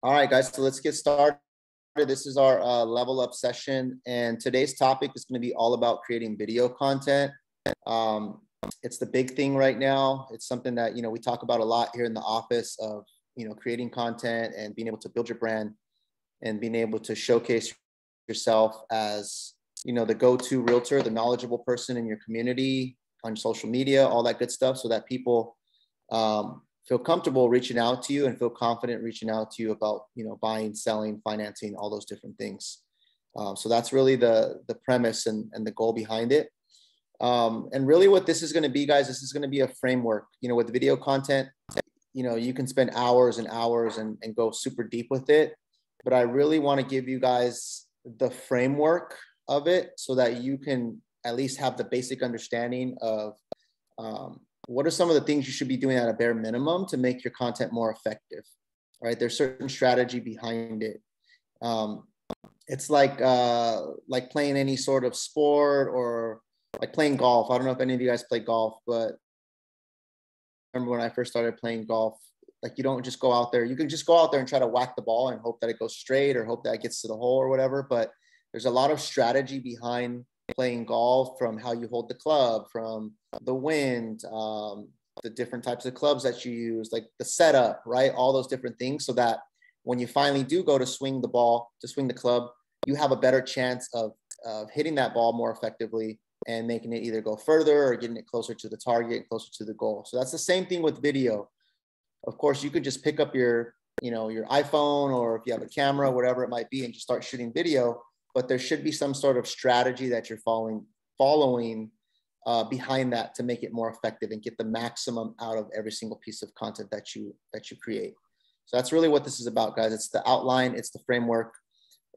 All right, guys, so let's get started. This is our uh, level up session, and today's topic is going to be all about creating video content. Um, it's the big thing right now. It's something that you know we talk about a lot here in the office of you know creating content and being able to build your brand and being able to showcase yourself as you know the go-to realtor, the knowledgeable person in your community on social media, all that good stuff, so that people um, feel comfortable reaching out to you and feel confident reaching out to you about you know buying selling financing all those different things. Um, so that's really the the premise and, and the goal behind it. Um, and really what this is going to be guys this is going to be a framework. You know with video content you know you can spend hours and hours and, and go super deep with it. But i really want to give you guys the framework of it so that you can at least have the basic understanding of um, what are some of the things you should be doing at a bare minimum to make your content more effective right? There's certain strategy behind it. Um, it's like uh, like playing any sort of sport or like playing golf. I don't know if any of you guys play golf but I remember when i first started playing golf like you don't just go out there. You can just go out there and try to whack the ball and hope that it goes straight or hope that it gets to the hole or whatever but there's a lot of strategy behind playing golf from how you hold the club from the wind, um, the different types of clubs that you use, like the setup, right? All those different things, so that when you finally do go to swing the ball, to swing the club, you have a better chance of, of hitting that ball more effectively and making it either go further or getting it closer to the target, closer to the goal. So that's the same thing with video. Of course, you could just pick up your, you know, your iPhone or if you have a camera, whatever it might be, and just start shooting video. But there should be some sort of strategy that you're following, following uh, behind that to make it more effective and get the maximum out of every single piece of content that you that you create. So that's really what this is about, guys. It's the outline, it's the framework,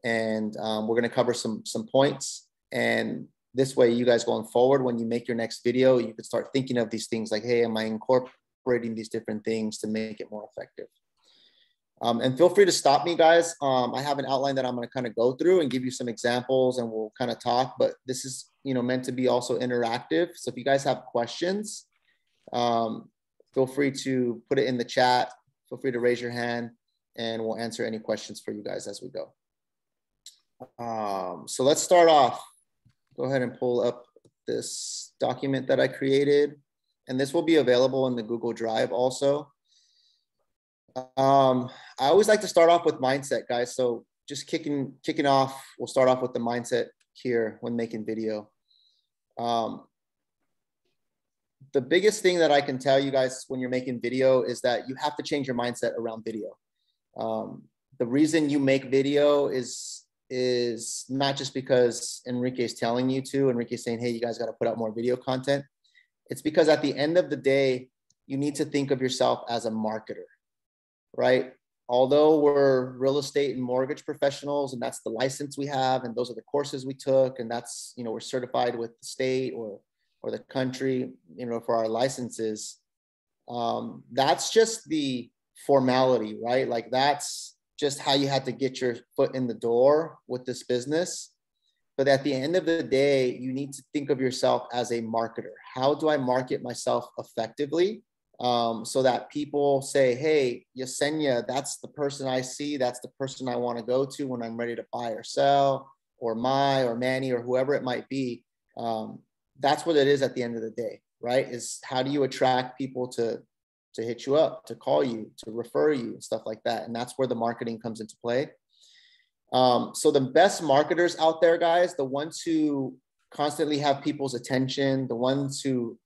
and um, we're going to cover some some points. And this way, you guys going forward, when you make your next video, you could start thinking of these things like, hey, am I incorporating these different things to make it more effective? Um, and feel free to stop me, guys. Um, I have an outline that I'm going to kind of go through and give you some examples, and we'll kind of talk. But this is, you know, meant to be also interactive. So if you guys have questions, um, feel free to put it in the chat. Feel free to raise your hand, and we'll answer any questions for you guys as we go. Um, so let's start off. Go ahead and pull up this document that I created, and this will be available in the Google Drive also. Um, I always like to start off with mindset, guys. So just kicking kicking off, we'll start off with the mindset here when making video. Um, the biggest thing that I can tell you guys when you're making video is that you have to change your mindset around video. Um, the reason you make video is is not just because Enrique is telling you to. Enrique is saying, "Hey, you guys got to put out more video content." It's because at the end of the day, you need to think of yourself as a marketer right? Although we're real estate and mortgage professionals, and that's the license we have, and those are the courses we took, and that's you know we're certified with the state or or the country, you know, for our licenses. Um, that's just the formality, right? Like that's just how you had to get your foot in the door with this business. But at the end of the day, you need to think of yourself as a marketer. How do I market myself effectively? Um, so that people say, hey, Yesenia, that's the person I see. That's the person I want to go to when I'm ready to buy or sell, or my, or Manny, or whoever it might be. Um, that's what it is at the end of the day, right? Is how do you attract people to to hit you up, to call you, to refer you, and stuff like that. And that's where the marketing comes into play. Um, so the best marketers out there, guys, the ones who constantly have people's attention, the ones who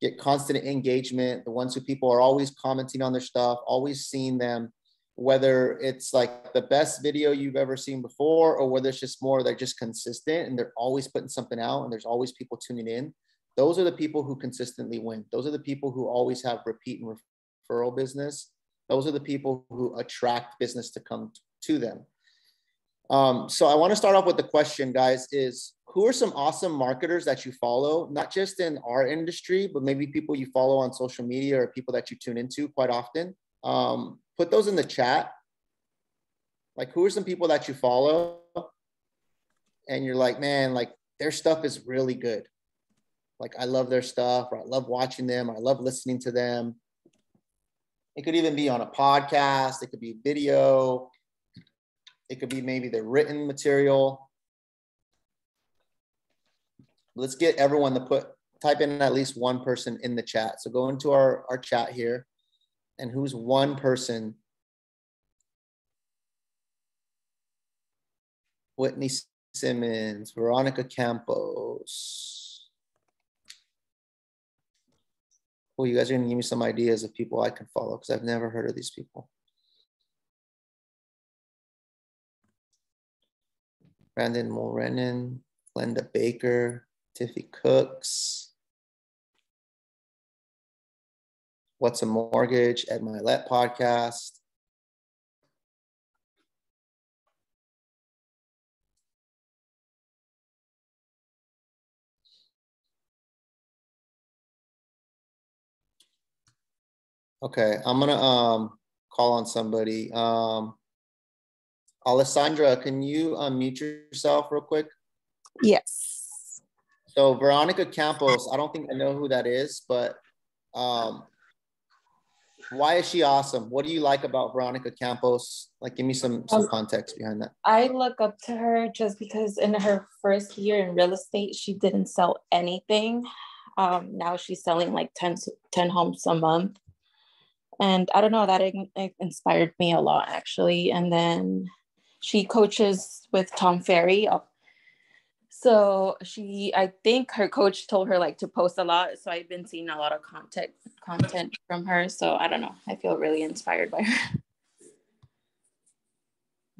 get constant engagement, the ones who people are always commenting on their stuff, always seeing them, whether it's like the best video you've ever seen before, or whether it's just more they're just consistent and they're always putting something out and there's always people tuning in. Those are the people who consistently win. Those are the people who always have repeat and referral business. Those are the people who attract business to come to them. Um, so I want to start off with the question, guys, is who are some awesome marketers that you follow, not just in our industry, but maybe people you follow on social media or people that you tune into quite often? Um, put those in the chat. Like, who are some people that you follow? And you're like, man, like their stuff is really good. Like, I love their stuff, or I love watching them, or I love listening to them. It could even be on a podcast, it could be video, It could be maybe the written material. Let's get everyone to put type in at least one person in the chat. So go into our, our chat here and who's one person Whitney Simmons, Veronica Campos. Well, you guys are gonna give me some ideas of people I can follow because I've never heard of these people. Brandon Mulrennan, Glenda Baker, Tiffy Cooks. What's a Mortgage, at My Let podcast. Okay, I'm gonna um call on somebody. Um, Alessandra, can you unmute yourself real quick? Yes. So Veronica Campos, I don't think I know who that is, but um, why is she awesome? What do you like about Veronica Campos? Like, give me some some um, context behind that. I look up to her just because in her first year in real estate, she didn't sell anything. Um, now she's selling like 10, 10 homes a month and i don't know that it, inspired me a lot actually and then she coaches with tom ferry. So she i think her coach told her like to post a lot. So i've been seeing a lot of content content from her. So i don't know. I feel really inspired by her.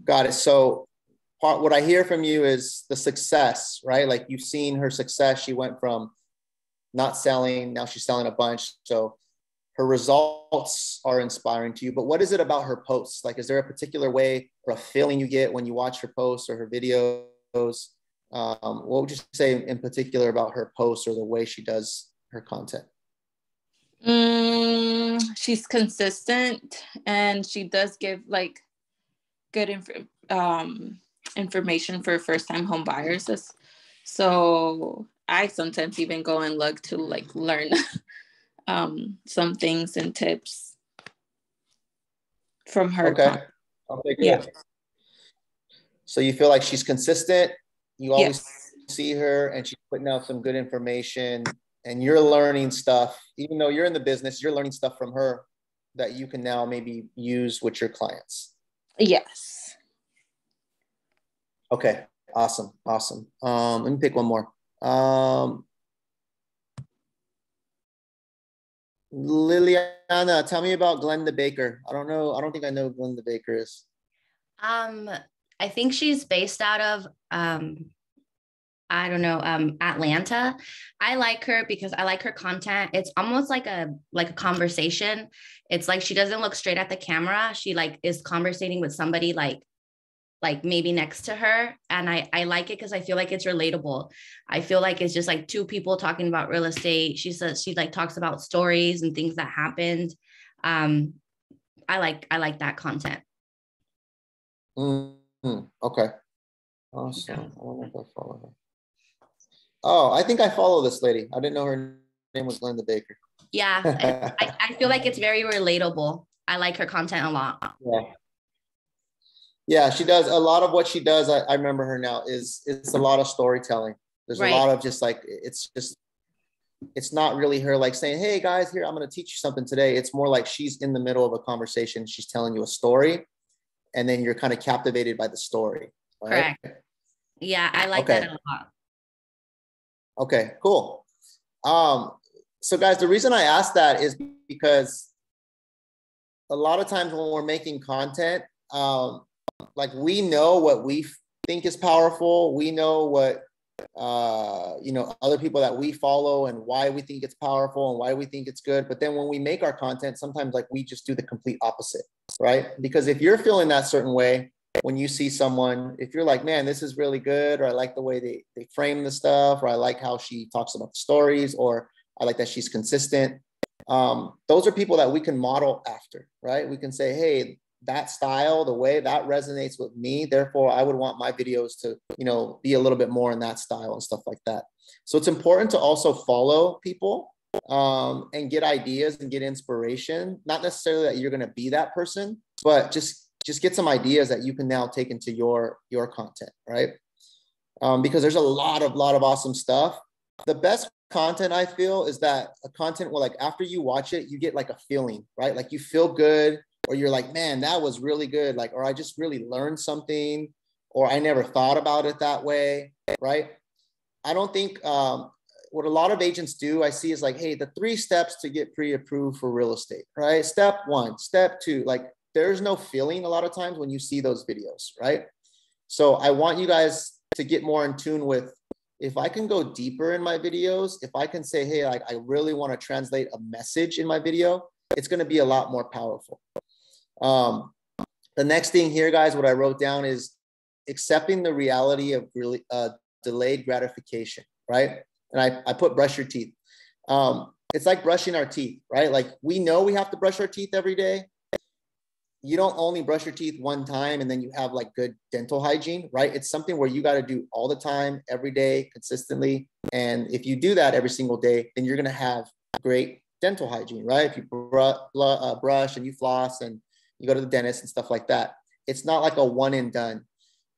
Got it. So part what i hear from you is the success right? Like you've seen her success. She went from not selling now she's selling a bunch. So her results are inspiring to you, but what is it about her posts? Like, is there a particular way or a feeling you get when you watch her posts or her videos? Um, what would you say in particular about her posts or the way she does her content? Mm, she's consistent and she does give like good inf- um, information for first time home buyers. So I sometimes even go and look to like learn um, some things and tips from her. Okay. okay yeah. So you feel like she's consistent. You always yes. see her and she's putting out some good information and you're learning stuff, even though you're in the business, you're learning stuff from her that you can now maybe use with your clients. Yes. Okay. Awesome. Awesome. Um, let me pick one more. Um, Liliana, tell me about Glenda Baker. I don't know. I don't think I know Glenda Baker is. Um, I think she's based out of um, I don't know, um, Atlanta. I like her because I like her content. It's almost like a like a conversation. It's like she doesn't look straight at the camera. She like is conversating with somebody like like maybe next to her and i i like it because i feel like it's relatable. I feel like it's just like two people talking about real estate. She says she like talks about stories and things that happened. Um i like i like that content. Mm-hmm. okay. Awesome. I wonder if i follow her. Oh i think i follow this lady. I didn't know her name was linda baker. Yeah. I, I feel like it's very relatable. I like her content a lot. Yeah yeah, she does a lot of what she does. I, I remember her now is it's a lot of storytelling. There's right. a lot of just like it's just it's not really her like saying, "Hey guys, here I'm going to teach you something today." It's more like she's in the middle of a conversation. She's telling you a story, and then you're kind of captivated by the story. Right? Correct. Yeah, I like okay. that a lot. Okay, cool. Um, so guys, the reason I asked that is because a lot of times when we're making content, um, like we know what we think is powerful. We know what uh, you know other people that we follow and why we think it's powerful and why we think it's good. But then when we make our content, sometimes like we just do the complete opposite, right? Because if you're feeling that certain way when you see someone, if you're like, man, this is really good, or I like the way they they frame the stuff, or I like how she talks about the stories, or I like that she's consistent. Um, those are people that we can model after, right? We can say, hey, that style, the way that resonates with me. Therefore, I would want my videos to, you know, be a little bit more in that style and stuff like that. So it's important to also follow people um, and get ideas and get inspiration. Not necessarily that you're going to be that person, but just just get some ideas that you can now take into your your content, right? Um, because there's a lot of lot of awesome stuff. The best content I feel is that a content where like after you watch it, you get like a feeling, right? Like you feel good, or you're like, man, that was really good, like, or I just really learned something, or I never thought about it that way, right? I don't think um, what a lot of agents do, I see is like, hey, the three steps to get pre-approved for real estate, right? Step one, step two, like there's no feeling a lot of times when you see those videos, right? So I want you guys to get more in tune with if I can go deeper in my videos, if I can say, hey, like I really want to translate a message in my video, it's going to be a lot more powerful. Um, the next thing here, guys, what I wrote down is accepting the reality of really uh, delayed gratification, right? And I, I put brush your teeth. Um, it's like brushing our teeth, right? Like we know we have to brush our teeth every day, you don't only brush your teeth one time and then you have like good dental hygiene, right? It's something where you got to do all the time, every day, consistently. And if you do that every single day, then you're going to have great dental hygiene, right? If you br- uh, brush and you floss and you go to the dentist and stuff like that, it's not like a one and done.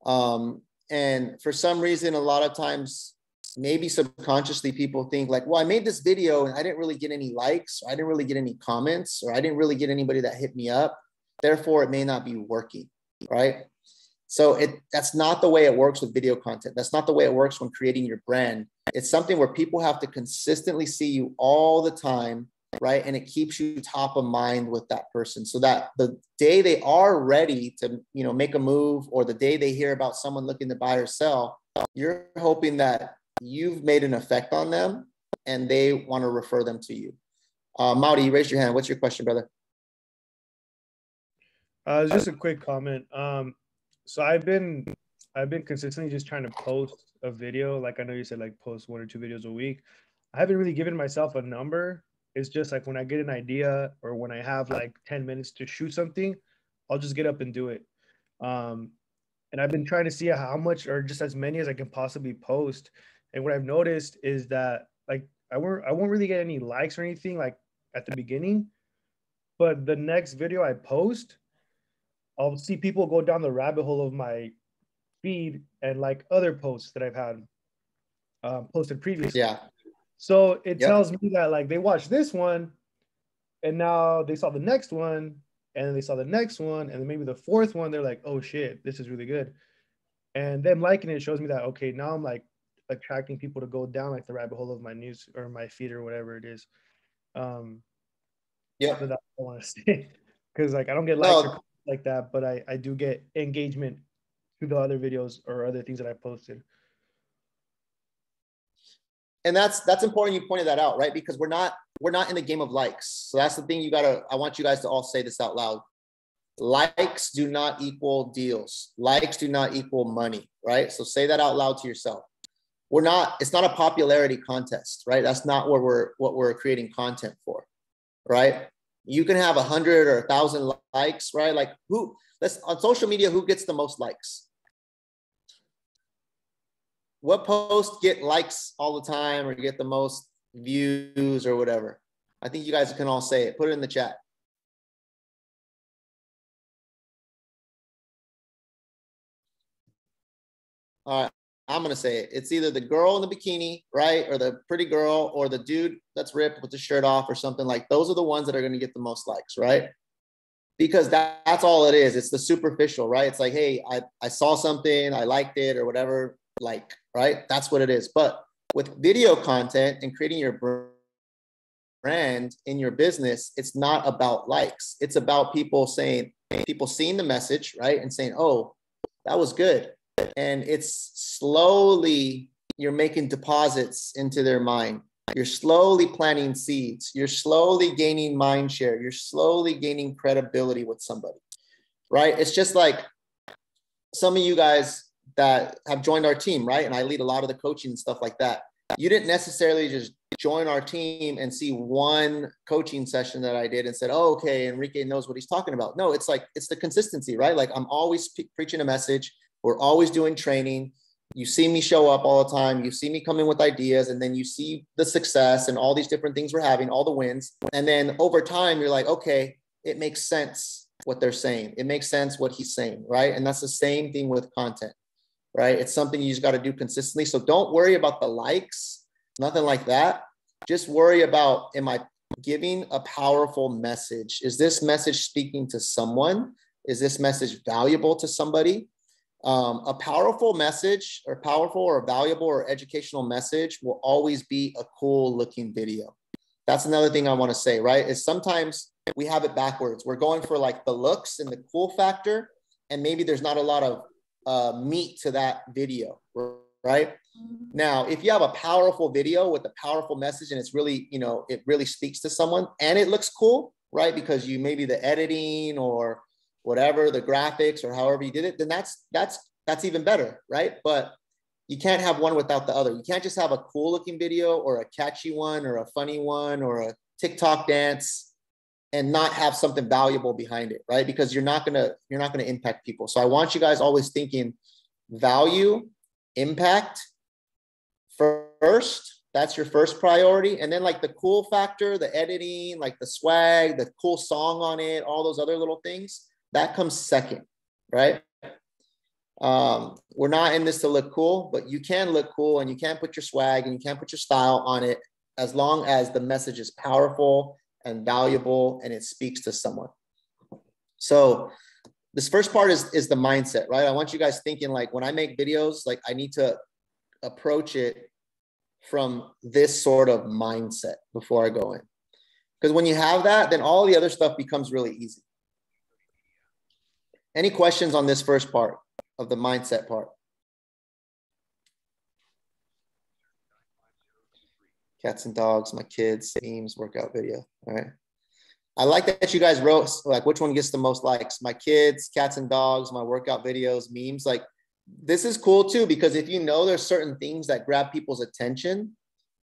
Um, and for some reason, a lot of times, maybe subconsciously people think like, well, I made this video and I didn't really get any likes, or I didn't really get any comments, or I didn't really get anybody that hit me up. Therefore it may not be working right? So it that's not the way it works with video content. That's not the way it works when creating your brand. It's something where people have to consistently see you all the time right and it keeps you top of mind with that person so that the day they are ready to you know make a move or the day they hear about someone looking to buy or sell you're hoping that you've made an effect on them and they want to refer them to you uh, Maudie, you raised your hand. What's your question, brother? Uh, just a quick comment. Um, so I've been I've been consistently just trying to post a video. Like I know you said, like post one or two videos a week. I haven't really given myself a number. It's just like when I get an idea or when I have like 10 minutes to shoot something, I'll just get up and do it. Um, and I've been trying to see how much or just as many as I can possibly post. And what I've noticed is that like I won't I won't really get any likes or anything like at the beginning, but the next video I post, I'll see people go down the rabbit hole of my feed and like other posts that I've had um, posted previously. Yeah. So it yep. tells me that like they watched this one and now they saw the next one and then they saw the next one and then maybe the fourth one. They're like oh shit this is really good. And them liking it shows me that okay now i'm like attracting people to go down like the rabbit hole of my news or my feed or whatever it is. Um yeah i want to say because like i don't get likes or like that, but I, I do get engagement to the other videos or other things that I posted. And that's that's important you pointed that out, right? Because we're not we're not in the game of likes. So that's the thing you gotta I want you guys to all say this out loud. Likes do not equal deals. Likes do not equal money, right? So say that out loud to yourself. We're not, it's not a popularity contest, right? That's not where we're what we're creating content for, right? you can have a hundred or a thousand likes, right? Like who let's on social media, who gets the most likes? What posts get likes all the time or get the most views or whatever? I think you guys can all say it. Put it in the chat. All right. I'm gonna say it. It's either the girl in the bikini, right, or the pretty girl, or the dude that's ripped with the shirt off, or something like. Those are the ones that are gonna get the most likes, right? Because that, that's all it is. It's the superficial, right? It's like, hey, I I saw something, I liked it, or whatever, like, right? That's what it is. But with video content and creating your brand in your business, it's not about likes. It's about people saying, people seeing the message, right, and saying, oh, that was good and it's slowly you're making deposits into their mind you're slowly planting seeds you're slowly gaining mind share you're slowly gaining credibility with somebody right it's just like some of you guys that have joined our team right and i lead a lot of the coaching and stuff like that you didn't necessarily just join our team and see one coaching session that i did and said oh okay enrique knows what he's talking about no it's like it's the consistency right like i'm always pre- preaching a message we're always doing training. You see me show up all the time. You see me come in with ideas, and then you see the success and all these different things we're having, all the wins. And then over time, you're like, okay, it makes sense what they're saying. It makes sense what he's saying, right? And that's the same thing with content, right? It's something you just got to do consistently. So don't worry about the likes, nothing like that. Just worry about am I giving a powerful message? Is this message speaking to someone? Is this message valuable to somebody? Um, a powerful message or powerful or valuable or educational message will always be a cool looking video. That's another thing I want to say, right? Is sometimes we have it backwards. We're going for like the looks and the cool factor, and maybe there's not a lot of uh, meat to that video, right? Now, if you have a powerful video with a powerful message and it's really, you know, it really speaks to someone and it looks cool, right? Because you maybe the editing or whatever, the graphics or however you did it, then that's that's that's even better, right? But you can't have one without the other. You can't just have a cool looking video or a catchy one or a funny one or a TikTok dance and not have something valuable behind it, right? Because you're not gonna you're not gonna impact people. So I want you guys always thinking value, impact first. That's your first priority, and then like the cool factor, the editing, like the swag, the cool song on it, all those other little things that comes second, right? Um, we're not in this to look cool, but you can look cool and you can put your swag and you can put your style on it as long as the message is powerful and valuable and it speaks to someone. So this first part is, is the mindset, right? I want you guys thinking like when I make videos, like I need to approach it from this sort of mindset before I go in. Because when you have that, then all the other stuff becomes really easy. Any questions on this first part? of the mindset part. Cats and dogs, my kids, memes, workout video. All right. I like that you guys wrote like which one gets the most likes. My kids, cats and dogs, my workout videos, memes. Like this is cool too because if you know there's certain things that grab people's attention,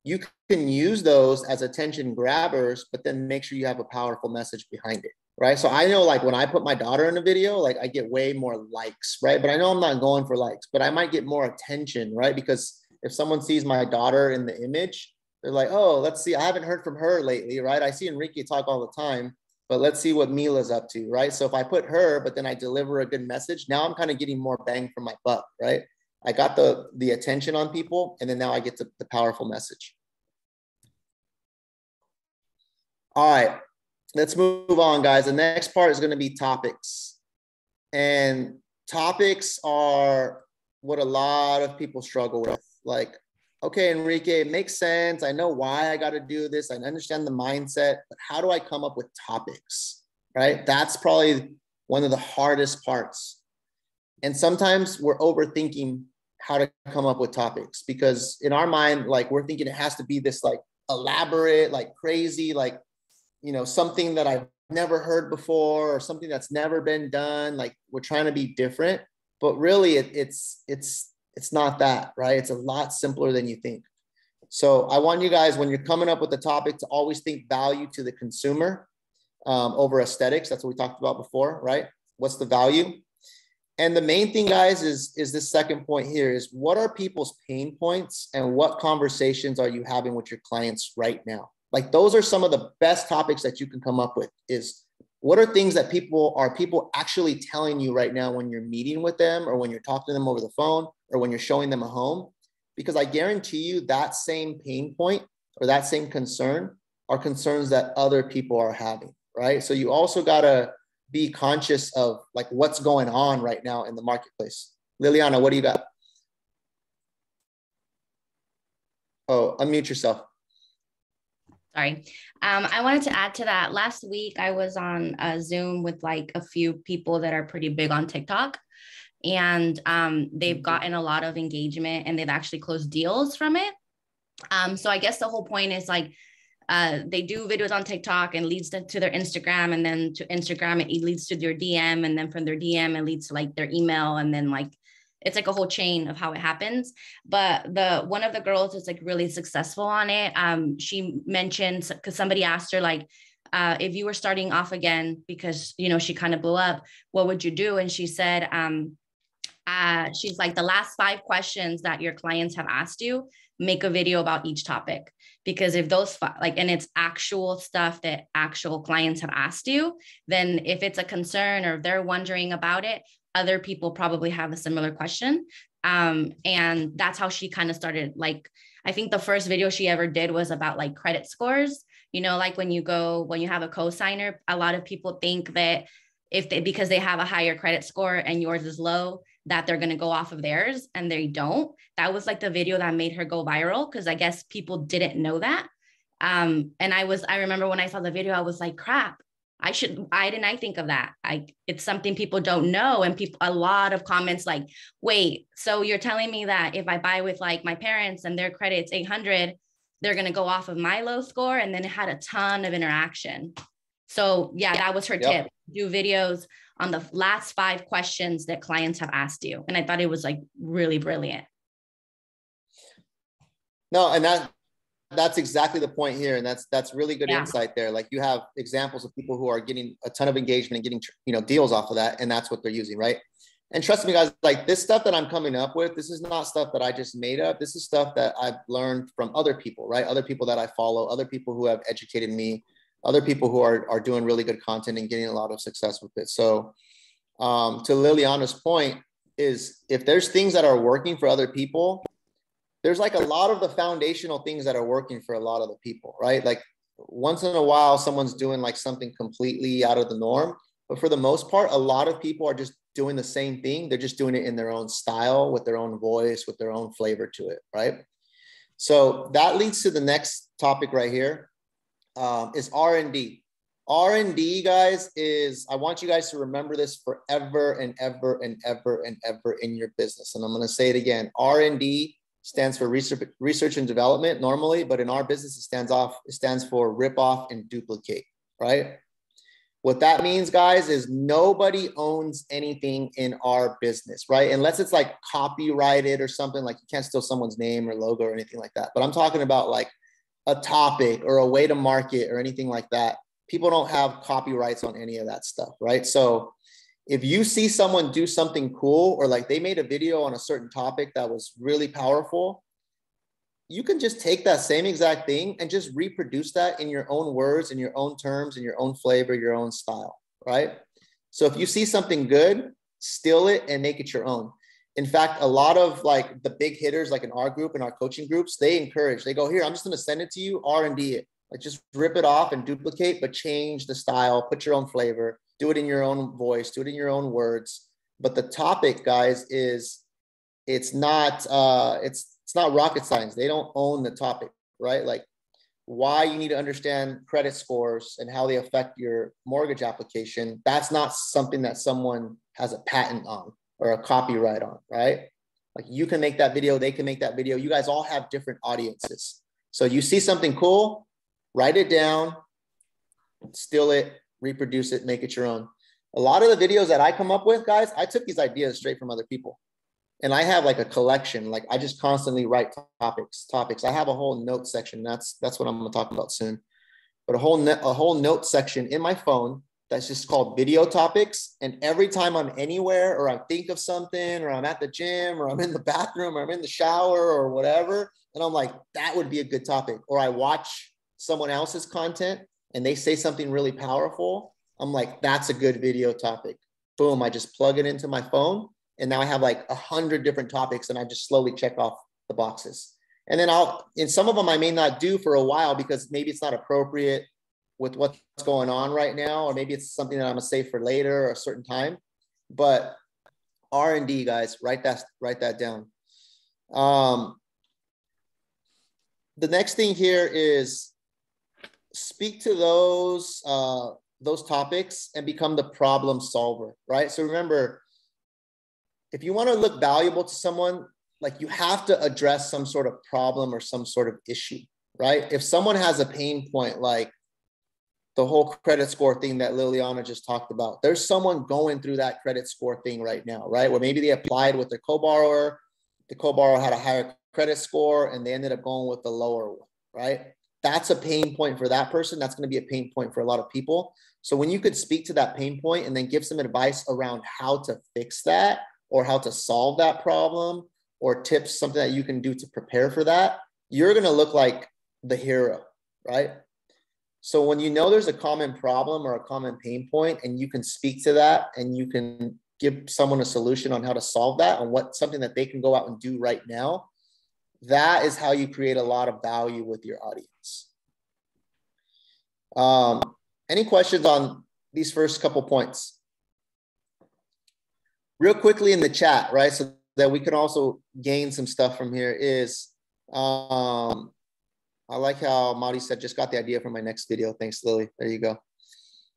you can use those as attention grabbers, but then make sure you have a powerful message behind it right? So I know like when I put my daughter in a video, like I get way more likes, right? But I know I'm not going for likes, but I might get more attention, right? Because if someone sees my daughter in the image, they're like, oh, let's see. I haven't heard from her lately, right? I see Enrique talk all the time, but let's see what Mila's up to, right? So if I put her, but then I deliver a good message, now I'm kind of getting more bang for my buck, right? I got the the attention on people, and then now I get the, the powerful message. All right, let's move on, guys. The next part is going to be topics. And topics are what a lot of people struggle with. Like, okay, Enrique, it makes sense. I know why I got to do this. I understand the mindset, but how do I come up with topics? Right? That's probably one of the hardest parts. And sometimes we're overthinking how to come up with topics because in our mind, like we're thinking it has to be this like elaborate, like crazy, like you know something that i've never heard before or something that's never been done like we're trying to be different but really it, it's it's it's not that right? It's a lot simpler than you think. So i want you guys when you're coming up with a topic to always think value to the consumer um, over aesthetics. That's what we talked about before right? What's the value? And the main thing guys is is this second point here is what are people's pain points and what conversations are you having with your clients right now? Like those are some of the best topics that you can come up with is what are things that people are people actually telling you right now when you're meeting with them or when you're talking to them over the phone or when you're showing them a home because i guarantee you that same pain point or that same concern are concerns that other people are having right? So you also got to be conscious of like what's going on right now in the marketplace. Liliana what do you got? Oh unmute yourself. Sorry. Um, I wanted to add to that. Last week, I was on a Zoom with like a few people that are pretty big on TikTok, and um, they've mm-hmm. gotten a lot of engagement and they've actually closed deals from it. Um, so I guess the whole point is like uh, they do videos on TikTok and leads to, to, their Instagram, and then to Instagram it leads to their DM, and then from their DM it leads to like their email, and then like it's like a whole chain of how it happens but the one of the girls is like really successful on it um she mentioned because somebody asked her like uh, if you were starting off again because you know she kind of blew up what would you do and she said um uh, she's like the last five questions that your clients have asked you make a video about each topic. Because if those like and it's actual stuff that actual clients have asked you then if it's a concern or they're wondering about it other people probably have a similar question. Um, and that's how she kind of started like i think the first video she ever did was about like credit scores. You know like when you go when you have a co-signer a lot of people think that if they because they have a higher credit score and yours is low that they're going to go off of theirs and they don't. That was like the video that made her go viral because i guess people didn't know that. Um and i was i remember when i saw the video i was like crap i should why didn't i think of that? I it's something people don't know and people a lot of comments like wait so you're telling me that if i buy with like my parents and their credit's 800 they're going to go off of my low score? And then it had a ton of interaction. So yeah that was her yep. tip. Do videos on the last five questions that clients have asked you. And I thought it was like really brilliant. No, and that that's exactly the point here and that's that's really good yeah. insight there like you have examples of people who are getting a ton of engagement and getting you know deals off of that and that's what they're using right and trust me guys like this stuff that i'm coming up with this is not stuff that i just made up this is stuff that i've learned from other people right other people that i follow other people who have educated me other people who are, are doing really good content and getting a lot of success with it. So um, to Liliana's point is if there's things that are working for other people, there's like a lot of the foundational things that are working for a lot of the people, right? Like once in a while, someone's doing like something completely out of the norm. But for the most part, a lot of people are just doing the same thing. They're just doing it in their own style, with their own voice, with their own flavor to it, right? So that leads to the next topic right here, um, is R&D. R&D, guys, is I want you guys to remember this forever and ever and ever and ever in your business. And I'm going to say it again. R&D stands for research, research and development normally, but in our business, it stands off. It stands for rip off and duplicate, right? What that means, guys, is nobody owns anything in our business, right? Unless it's like copyrighted or something like you can't steal someone's name or logo or anything like that. But I'm talking about like a topic or a way to market or anything like that. People don't have copyrights on any of that stuff, right? So if you see someone do something cool or like they made a video on a certain topic that was really powerful, you can just take that same exact thing and just reproduce that in your own words, in your own terms, in your own flavor, your own style, right? So if you see something good, steal it and make it your own in fact, a lot of like the big hitters, like in our group and our coaching groups, they encourage. They go, "Here, I'm just going to send it to you, R and D it. Like just rip it off and duplicate, but change the style, put your own flavor, do it in your own voice, do it in your own words. But the topic, guys, is it's not uh, it's it's not rocket science. They don't own the topic, right? Like why you need to understand credit scores and how they affect your mortgage application. That's not something that someone has a patent on or a copyright on, right? Like you can make that video, they can make that video. You guys all have different audiences. So you see something cool, write it down, steal it, reproduce it, make it your own. A lot of the videos that I come up with, guys, I took these ideas straight from other people. And I have like a collection, like I just constantly write topics, topics. I have a whole note section. That's that's what I'm going to talk about soon. But a whole a whole note section in my phone that's just called video topics. And every time I'm anywhere or I think of something or I'm at the gym or I'm in the bathroom or I'm in the shower or whatever, and I'm like, that would be a good topic. Or I watch someone else's content and they say something really powerful. I'm like, that's a good video topic. Boom, I just plug it into my phone. And now I have like a hundred different topics and I just slowly check off the boxes. And then I'll, in some of them I may not do for a while because maybe it's not appropriate with what's going on right now, or maybe it's something that I'm gonna save for later or a certain time. But R and D, guys, write that write that down. Um, the next thing here is speak to those uh, those topics and become the problem solver, right? So remember, if you want to look valuable to someone, like you have to address some sort of problem or some sort of issue, right? If someone has a pain point like the whole credit score thing that Liliana just talked about. There's someone going through that credit score thing right now, right? Where maybe they applied with their co-borrower, the co-borrower had a higher credit score and they ended up going with the lower one, right? That's a pain point for that person. That's going to be a pain point for a lot of people. So when you could speak to that pain point and then give some advice around how to fix that or how to solve that problem or tips, something that you can do to prepare for that, you're going to look like the hero, right? So when you know there's a common problem or a common pain point and you can speak to that and you can give someone a solution on how to solve that and what something that they can go out and do right now, that is how you create a lot of value with your audience. Um, any questions on these first couple points? Real quickly in the chat, right? So that we can also gain some stuff from here is um, I like how Marty said, just got the idea for my next video. Thanks, Lily. There you go.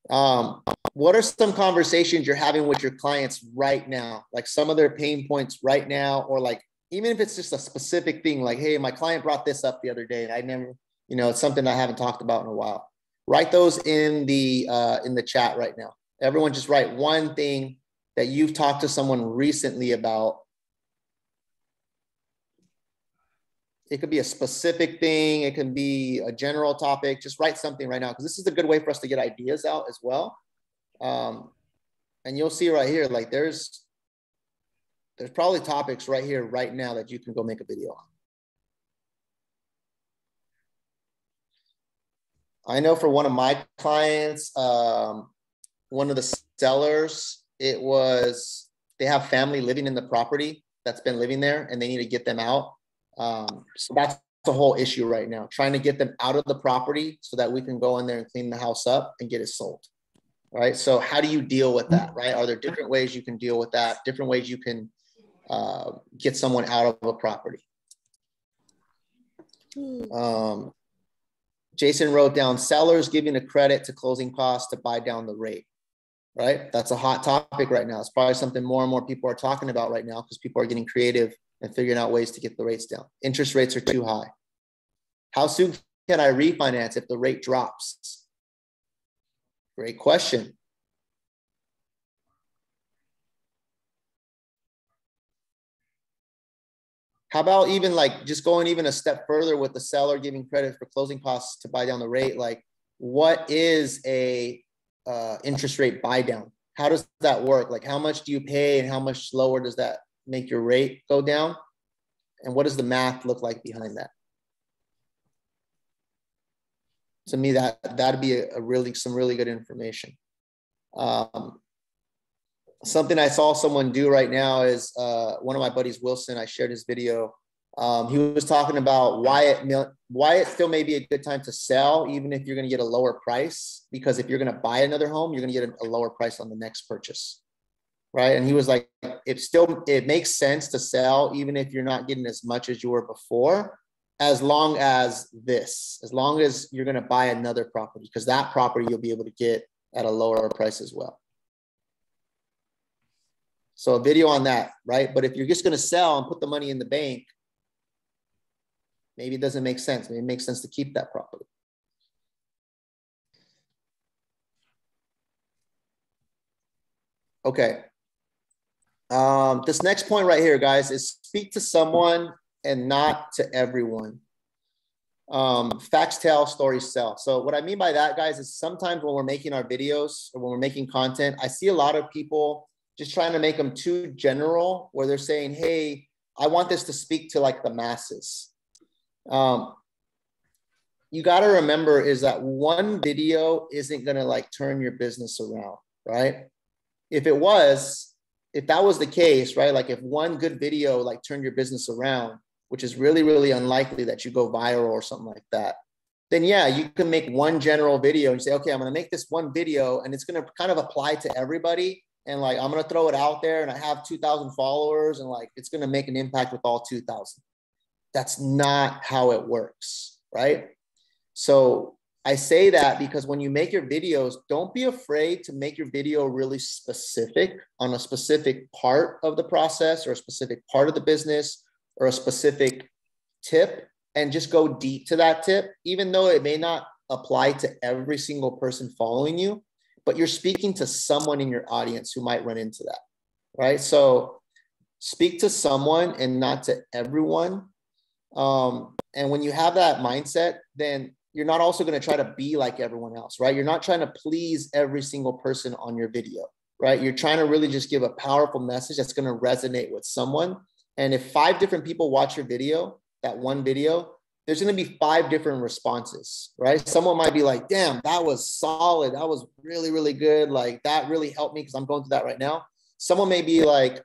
Um, what are some conversations you're having with your clients right now? Like some of their pain points right now, or like even if it's just a specific thing, like, hey, my client brought this up the other day and I never, you know, it's something I haven't talked about in a while. Write those in the uh, in the chat right now. Everyone just write one thing that you've talked to someone recently about It could be a specific thing. It can be a general topic. Just write something right now because this is a good way for us to get ideas out as well. Um, and you'll see right here, like there's there's probably topics right here, right now that you can go make a video on. I know for one of my clients, um, one of the sellers, it was they have family living in the property that's been living there and they need to get them out. Um, so that's the whole issue right now, trying to get them out of the property so that we can go in there and clean the house up and get it sold. Right. So how do you deal with that? Right. Are there different ways you can deal with that? Different ways you can uh, get someone out of a property. Um, Jason wrote down sellers giving a credit to closing costs to buy down the rate. Right. That's a hot topic right now. It's probably something more and more people are talking about right now because people are getting creative and figuring out ways to get the rates down. Interest rates are too high. How soon can I refinance if the rate drops? Great question. How about even like just going even a step further with the seller giving credit for closing costs to buy down the rate? Like, what is a uh, interest rate buy down? How does that work? Like, how much do you pay and how much lower does that make your rate go down? And what does the math look like behind that? To me, that that'd be a, a really some really good information. Um, something I saw someone do right now is uh, one of my buddies, Wilson. I shared his video. Um, he was talking about why it why it still may be a good time to sell, even if you're going to get a lower price. Because if you're going to buy another home, you're going to get a, a lower price on the next purchase right? And he was like, it still it makes sense to sell even if you're not getting as much as you were before, as long as this, as long as you're going to buy another property, because that property you'll be able to get at a lower price as well. So a video on that, right? But if you're just going to sell and put the money in the bank, maybe it doesn't make sense. Maybe it makes sense to keep that property. Okay. Um, this next point right here, guys, is speak to someone and not to everyone. Um, facts tell, stories sell. So what I mean by that, guys, is sometimes when we're making our videos or when we're making content, I see a lot of people just trying to make them too general, where they're saying, "Hey, I want this to speak to like the masses." Um, you got to remember is that one video isn't going to like turn your business around, right? If it was, if that was the case, right? Like if one good video like turned your business around, which is really, really unlikely that you go viral or something like that, then yeah, you can make one general video and say, okay, I'm gonna make this one video and it's gonna kind of apply to everybody. And like I'm gonna throw it out there and I have 2,000 followers and like it's gonna make an impact with all 2,000. That's not how it works, right? So I say that because when you make your videos, don't be afraid to make your video really specific on a specific part of the process or a specific part of the business or a specific tip and just go deep to that tip, even though it may not apply to every single person following you, but you're speaking to someone in your audience who might run into that, right? So speak to someone and not to everyone. Um, and when you have that mindset, then you're not also going to try to be like everyone else, right? You're not trying to please every single person on your video. right? You're trying to really just give a powerful message that's going to resonate with someone. And if five different people watch your video, that one video, there's going to be five different responses, right? Someone might be like, damn, that was solid. That was really, really good. Like that really helped me because I'm going through that right now. Someone may be like,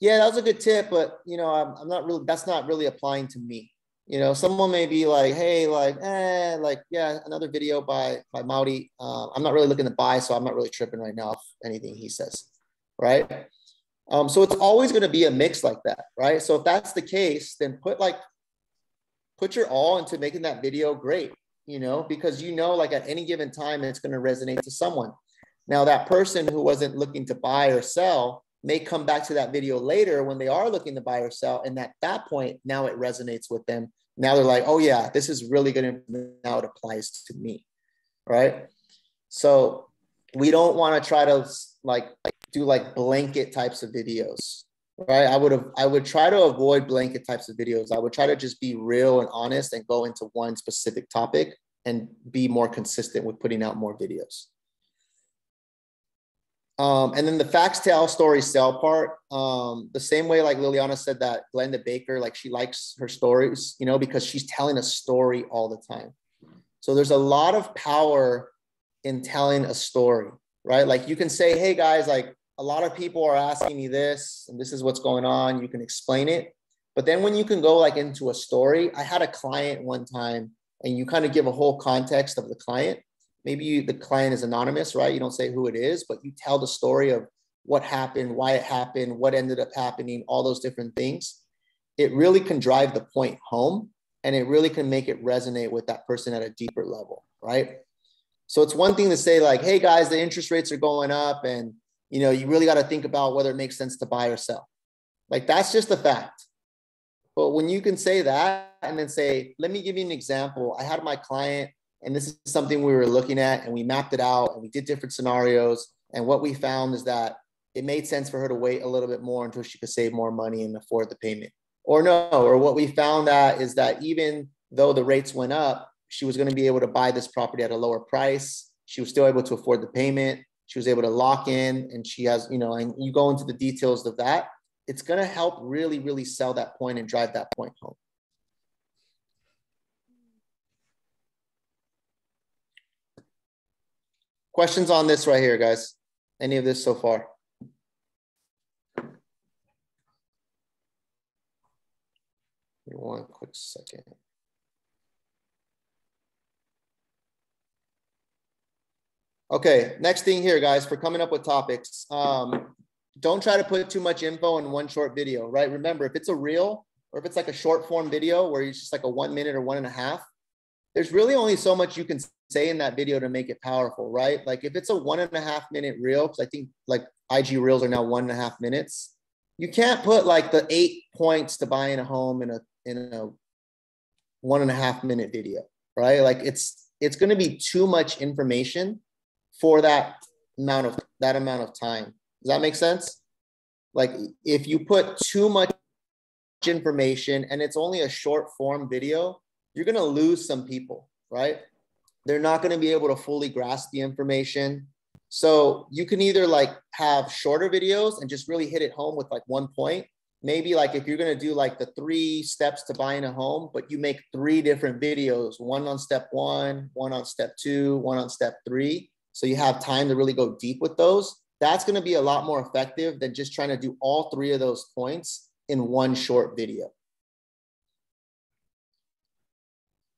yeah, that was a good tip, but you know, I'm, I'm not really, that's not really applying to me. You know, someone may be like, hey, like, eh, like, yeah, another video by by Mauri. Uh, I'm not really looking to buy, so I'm not really tripping right now anything he says, right? Um, so it's always going to be a mix like that, right? So if that's the case, then put like put your all into making that video great, you know, because you know, like at any given time, it's going to resonate to someone. Now, that person who wasn't looking to buy or sell may come back to that video later when they are looking to buy or sell. And at that point, now it resonates with them. Now they're like, oh, yeah, this is really good. Now it applies to me. Right. So we don't want to try to like do like blanket types of videos right i would have i would try to avoid blanket types of videos i would try to just be real and honest and go into one specific topic and be more consistent with putting out more videos um, and then the facts tell stories sell part. Um, the same way like liliana said that Glennda Baker like she likes her stories you know because she's telling a story all the time. So there's a lot of power in telling a story right? Like you can say hey guys like a lot of people are asking me this and this is what's going on. You can explain it. But then when you can go like into a story i had a client one time and you kind of give a whole context of the client maybe you, the client is anonymous right you don't say who it is but you tell the story of what happened why it happened what ended up happening all those different things it really can drive the point home and it really can make it resonate with that person at a deeper level right so it's one thing to say like hey guys the interest rates are going up and you know, you really got to think about whether it makes sense to buy or sell. Like that's just a fact. But when you can say that and then say, let me give you an example. I had my client, and this is something we were looking at, and we mapped it out and we did different scenarios. And what we found is that it made sense for her to wait a little bit more until she could save more money and afford the payment. Or no, or what we found that is that even though the rates went up, she was going to be able to buy this property at a lower price. She was still able to afford the payment she was able to lock in and she has, you know, and you go into the details of that, it's going to help really, really sell that point and drive that point home. Questions on this right here, guys? Any of this so far? One quick second. Okay, next thing here, guys, for coming up with topics. Um, don't try to put too much info in one short video, right? Remember, if it's a reel or if it's like a short form video where it's just like a one minute or one and a half, there's really only so much you can say in that video to make it powerful, right? Like if it's a one and a half minute reel, because I think like IG reels are now one and a half minutes, you can't put like the eight points to buying a home in a in a one and a half minute video, right? Like it's it's going to be too much information for that amount of that amount of time. Does that make sense? Like if you put too much information and it's only a short form video, you're going to lose some people, right? They're not going to be able to fully grasp the information. So you can either like have shorter videos and just really hit it home with like one point. Maybe like if you're going to do like the three steps to buying a home, but you make three different videos, one on step one, one on step two, one on step three so you have time to really go deep with those, that's going to be a lot more effective than just trying to do all three of those points in one short video.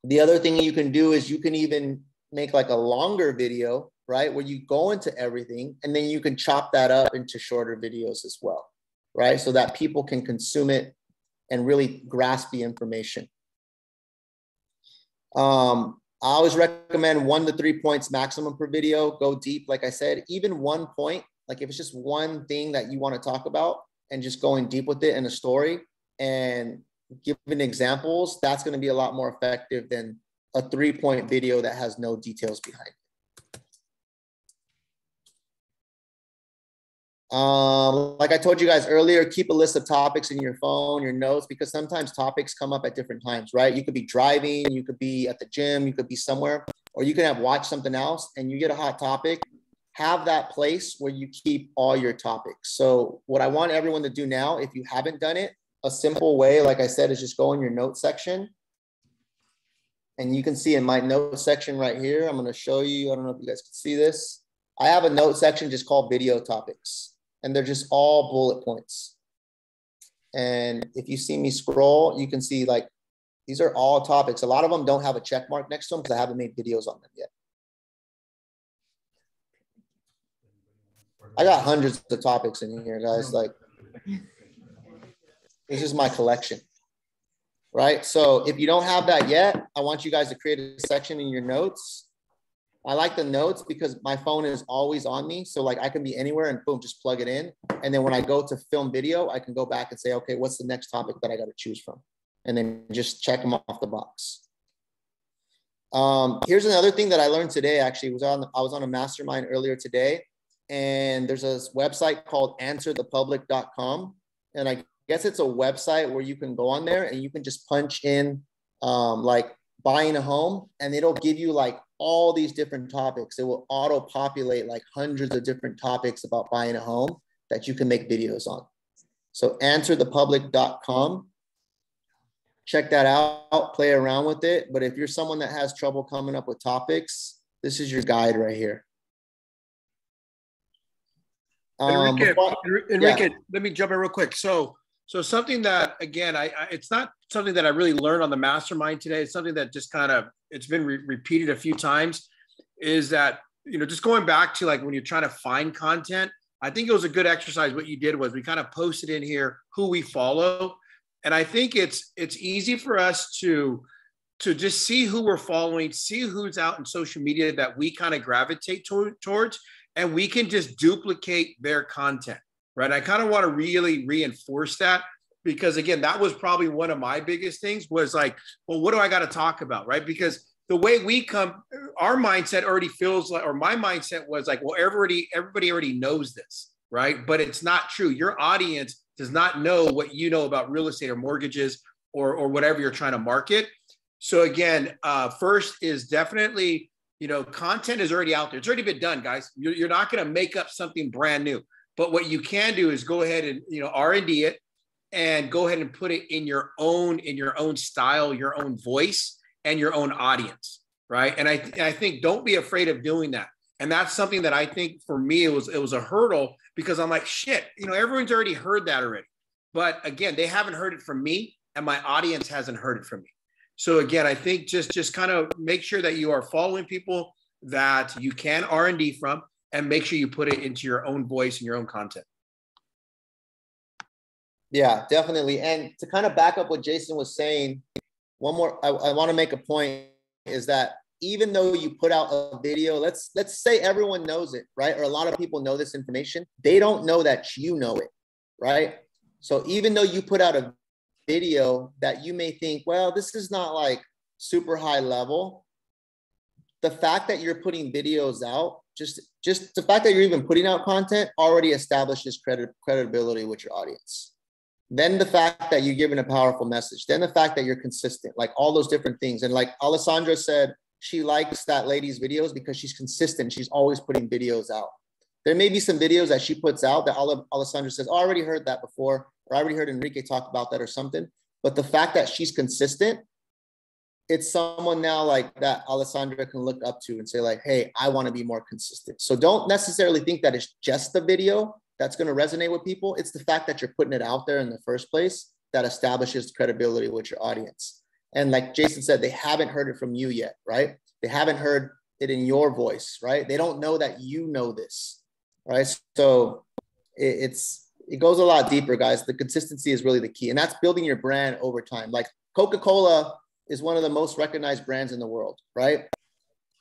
The other thing you can do is you can even make like a longer video, right? Where you go into everything and then you can chop that up into shorter videos as well, right? So that people can consume it and really grasp the information. Um, I always recommend one to three points maximum per video. Go deep, like I said, even one point, like if it's just one thing that you want to talk about and just going deep with it in a story and giving examples, that's going to be a lot more effective than a three point video that has no details behind it. Um, like I told you guys earlier, keep a list of topics in your phone, your notes, because sometimes topics come up at different times, right? You could be driving, you could be at the gym, you could be somewhere, or you could have watched something else and you get a hot topic. have that place where you keep all your topics. So what I want everyone to do now, if you haven't done it, a simple way, like I said, is just go in your notes section. And you can see in my note section right here, I'm going to show you. I don't know if you guys can see this. I have a note section just called video topics, and they're just all bullet points. And if you see me scroll, you can see like these are all topics. A lot of them don't have a check mark next to them because I haven't made videos on them yet. I got hundreds of topics in here, guys. Like, this is my collection, right? So if you don't have that yet, I want you guys to create a section in your notes. I like the notes because my phone is always on me. So like I can be anywhere and boom, just plug it in. And then when I go to film video, I can go back and say, okay, what's the next topic that I got to choose from? And then just check them off the box. Um, here's another thing that I learned today. Actually, was on I was on a mastermind earlier today, and there's a website called answerthepublic.com and i guess it's a website where you can go on there and you can just punch in um, like buying a home and it'll give you like all these different topics. It will auto populate like hundreds of different topics about buying a home that you can make videos on. So answerthepublic.com check that out play around with it. But if you're someone that has trouble coming up with topics this is your guide right here. Um, Enrique, before, Enrique yeah. let me jump in real quick. So, so something that again, I, I, it's not something that I really learned on the mastermind today. It's something that just kind of it's been re- repeated a few times. Is that you know just going back to like when you're trying to find content. I think it was a good exercise. What you did was we kind of posted in here who we follow, and I think it's it's easy for us to to just see who we're following, see who's out in social media that we kind of gravitate to, towards, and we can just duplicate their content, right? I kind of want to really reinforce that because again, that was probably one of my biggest things was like, well, what do I got to talk about, right? Because the way we come, our mindset already feels like, or my mindset was like, well, everybody, everybody already knows this, right? But it's not true. Your audience does not know what you know about real estate or mortgages or or whatever you're trying to market. So again, uh, first is definitely you know, content is already out there. It's already been done, guys. You're, you're not going to make up something brand new. But what you can do is go ahead and you know R and D it, and go ahead and put it in your own in your own style, your own voice, and your own audience, right? And I I think don't be afraid of doing that. And that's something that I think for me it was it was a hurdle because I'm like shit, you know, everyone's already heard that already. But again, they haven't heard it from me, and my audience hasn't heard it from me. So again, I think just just kind of make sure that you are following people that you can R and D from, and make sure you put it into your own voice and your own content. Yeah, definitely. And to kind of back up what Jason was saying, one more I, I want to make a point is that even though you put out a video, let's let's say everyone knows it, right? Or a lot of people know this information, they don't know that you know it, right? So even though you put out a video that you may think, well, this is not like super high level. The fact that you're putting videos out, just just the fact that you're even putting out content already establishes credit credibility with your audience. Then the fact that you're giving a powerful message, then the fact that you're consistent, like all those different things. And like Alessandra said, she likes that lady's videos because she's consistent. She's always putting videos out. There may be some videos that she puts out that Alessandra says, oh, I already heard that before or I already heard Enrique talk about that or something. But the fact that she's consistent, it's someone now like that Alessandra can look up to and say, like, hey, I want to be more consistent. So don't necessarily think that it's just the video that's going to resonate with people. It's the fact that you're putting it out there in the first place that establishes credibility with your audience. And like Jason said, they haven't heard it from you yet, right? They haven't heard it in your voice, right? They don't know that you know this, right? So it's it goes a lot deeper, guys. The consistency is really the key, and that's building your brand over time. Like Coca Cola is one of the most recognized brands in the world, right?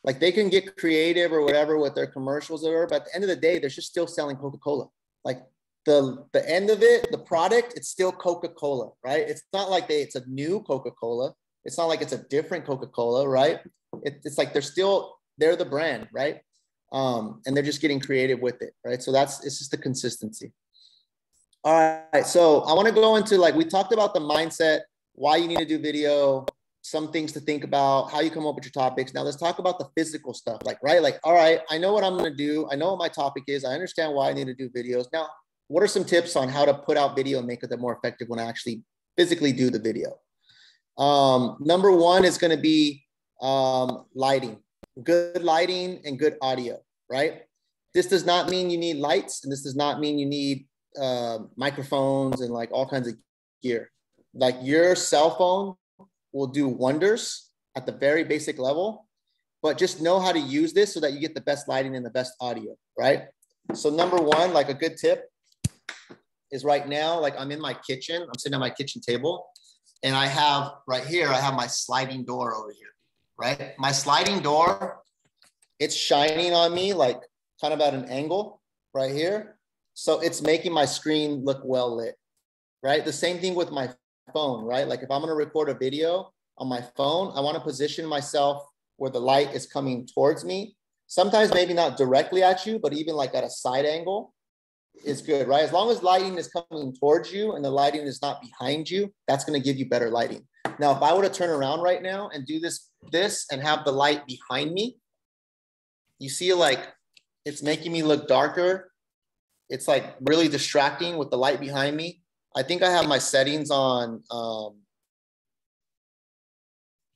Like they can get creative or whatever with their commercials or, but at the end of the day, they're just still selling Coca Cola. Like the the end of it, the product, it's still Coca Cola, right? It's not like they it's a new Coca Cola. It's not like it's a different Coca Cola, right? It, it's like they're still they're the brand, right? Um, and they're just getting creative with it, right? So that's it's just the consistency. All right. So I want to go into like we talked about the mindset, why you need to do video, some things to think about, how you come up with your topics. Now let's talk about the physical stuff, like, right? Like, all right, I know what I'm gonna do. I know what my topic is. I understand why I need to do videos. Now, what are some tips on how to put out video and make it that more effective when I actually physically do the video? Um, number one is gonna be um, lighting, good lighting and good audio, right? This does not mean you need lights and this does not mean you need uh, microphones and like all kinds of gear. Like your cell phone will do wonders at the very basic level, but just know how to use this so that you get the best lighting and the best audio, right? So number one, like a good tip is right now, like I'm in my kitchen, I'm sitting at my kitchen table and I have right here, I have my sliding door over here, right? My sliding door, it's shining on me like kind of at an angle right here. So it's making my screen look well lit, right? The same thing with my phone, right? Like if I'm gonna record a video on my phone, I wanna position myself where the light is coming towards me. Sometimes maybe not directly at you, but even like at a side angle is good, right? As long as lighting is coming towards you and the lighting is not behind you, that's gonna give you better lighting. Now, if I were to turn around right now and do this, this and have the light behind me, you see like it's making me look darker. It's like really distracting with the light behind me. I think I have my settings on um,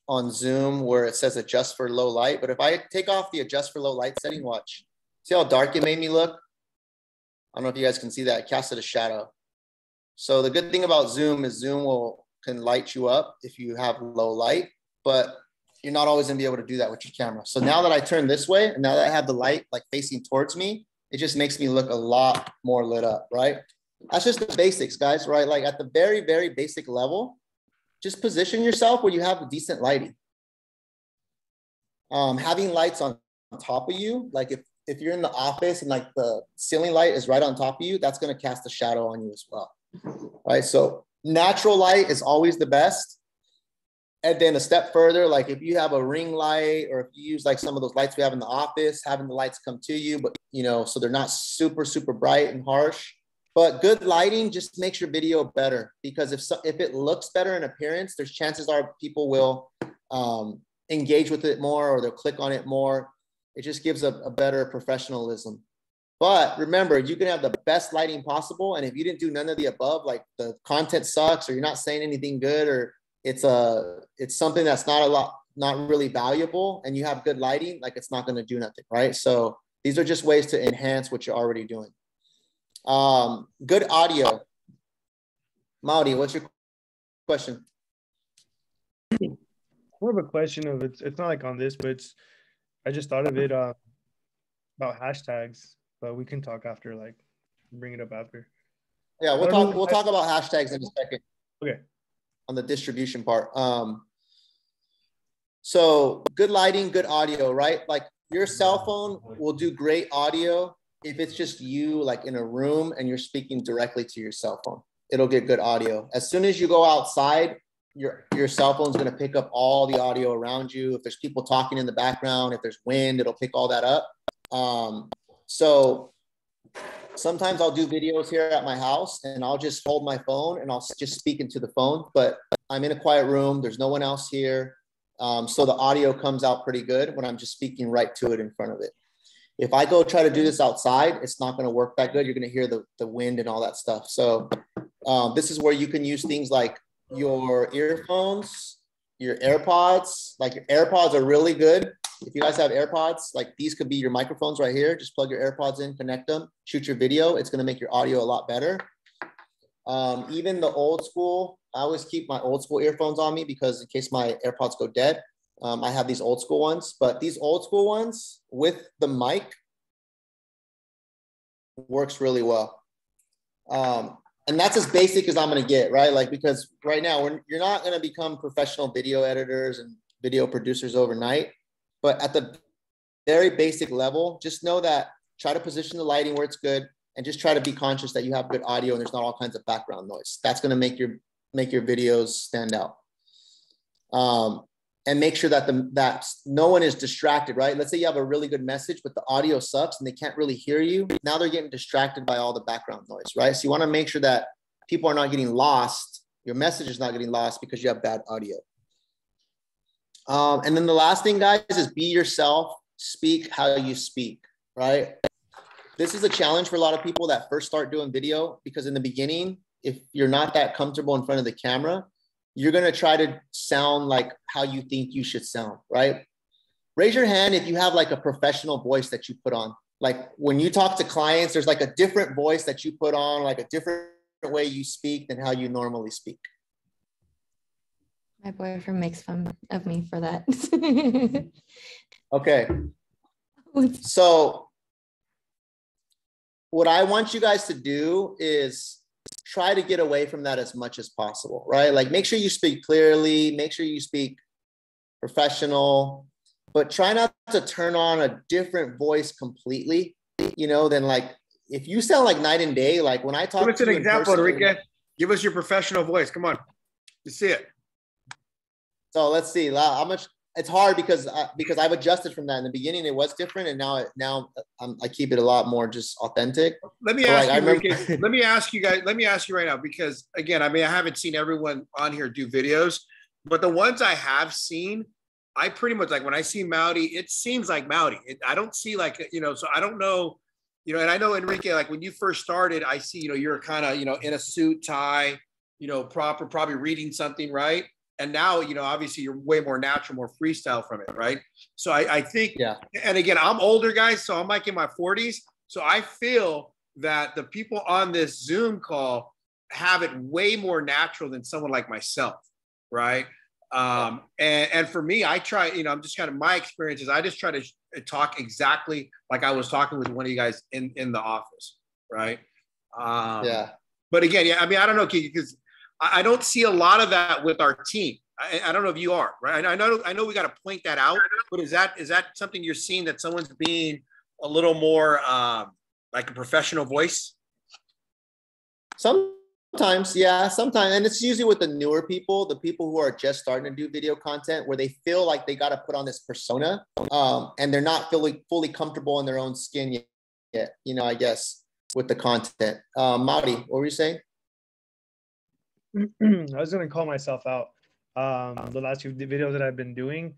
on Zoom where it says adjust for low light. But if I take off the adjust for low light setting, watch. See how dark it made me look? I don't know if you guys can see that. It casted a shadow. So the good thing about Zoom is Zoom will can light you up if you have low light, but you're not always gonna be able to do that with your camera. So now that I turn this way and now that I have the light like facing towards me, it just makes me look a lot more lit up, right? That's just the basics, guys, right? Like at the very, very basic level, just position yourself where you have decent lighting. Um, having lights on top of you, like if, if you're in the office and like the ceiling light is right on top of you, that's gonna cast a shadow on you as well, right? So natural light is always the best. And then a step further, like if you have a ring light or if you use like some of those lights we have in the office, having the lights come to you, but you know, so they're not super, super bright and harsh. But good lighting just makes your video better because if so, if it looks better in appearance, there's chances are people will um, engage with it more or they'll click on it more. It just gives a, a better professionalism. But remember, you can have the best lighting possible, and if you didn't do none of the above, like the content sucks or you're not saying anything good or it's a it's something that's not a lot not really valuable and you have good lighting like it's not going to do nothing right so these are just ways to enhance what you're already doing um good audio Maudi, what's your question more of a question of it's it's not like on this but it's i just thought of it uh about hashtags but we can talk after like bring it up after yeah we'll talk we'll talk about hashtags in a second okay on the distribution part. Um, so good lighting, good audio, right? Like your cell phone will do great audio if it's just you like in a room and you're speaking directly to your cell phone. It'll get good audio. As soon as you go outside, your your cell phone's going to pick up all the audio around you. If there's people talking in the background, if there's wind, it'll pick all that up. Um, so sometimes I'll do videos here at my house and I'll just hold my phone and I'll just speak into the phone, but I'm in a quiet room. There's no one else here. Um, so the audio comes out pretty good when I'm just speaking right to it in front of it. If I go try to do this outside, it's not going to work that good. You're going to hear the, the wind and all that stuff. So um, this is where you can use things like your earphones, your AirPods. Like your AirPods are really good if you guys have AirPods, like these could be your microphones right here. Just plug your AirPods in, connect them, shoot your video. It's going to make your audio a lot better. Um, even the old school, I always keep my old school earphones on me because in case my AirPods go dead, um, I have these old school ones. But these old school ones with the mic works really well. Um, and that's as basic as I'm going to get, right? Like, because right now, you're not going to become professional video editors and video producers overnight. But at the very basic level, just know that try to position the lighting where it's good and just try to be conscious that you have good audio and there's not all kinds of background noise. That's going to make your make your videos stand out. Um, and make sure that the that no one is distracted, right? Let's say you have a really good message, but the audio sucks and they can't really hear you. Now they're getting distracted by all the background noise, right? So you want to make sure that people are not getting lost. Your message is not getting lost because you have bad audio. Um, and then the last thing, guys, is be yourself, speak how you speak, right? This is a challenge for a lot of people that first start doing video because in the beginning, if you're not that comfortable in front of the camera, you're going to try to sound like how you think you should sound, right? Raise your hand if you have like a professional voice that you put on. Like when you talk to clients, there's like a different voice that you put on, like a different way you speak than how you normally speak. My boyfriend makes fun of me for that. okay. So, what I want you guys to do is try to get away from that as much as possible, right? Like, make sure you speak clearly, make sure you speak professional, but try not to turn on a different voice completely, you know, than like if you sound like night and day, like when I talk Give us an example, person, Enrique. Give us your professional voice. Come on. You see it. So let's see how much. It's hard because uh, because I've adjusted from that in the beginning. It was different, and now now I'm, i keep it a lot more just authentic. Let me ask like, you. Remember- let me ask you guys. Let me ask you right now because again, I mean, I haven't seen everyone on here do videos, but the ones I have seen, I pretty much like when I see Mowdy, it seems like. It, I don't see like you know. So I don't know, you know. And I know Enrique, like when you first started, I see you know you're kind of you know in a suit tie, you know, proper, probably reading something, right? And now you know obviously you're way more natural more freestyle from it right? So i, I think yeah. and again i'm older guys so i'm like in my 40s so i feel that the people on this zoom call have it way more natural than someone like myself right? Um and and for me i try you know i'm just kind of my experiences i just try to talk exactly like i was talking with one of you guys in in the office right? Um yeah. but again yeah i mean i don't know because I don't see a lot of that with our team. I, I don't know if you are right. I know I know we got to point that out, but is that is that something you're seeing that someone's being a little more um, like a professional voice? Sometimes, yeah, sometimes, and it's usually with the newer people, the people who are just starting to do video content, where they feel like they got to put on this persona, um, and they're not feeling fully comfortable in their own skin yet. you know, I guess with the content. Um, Mowdy, what were you saying? I was gonna call myself out. Um, the last few videos that I've been doing,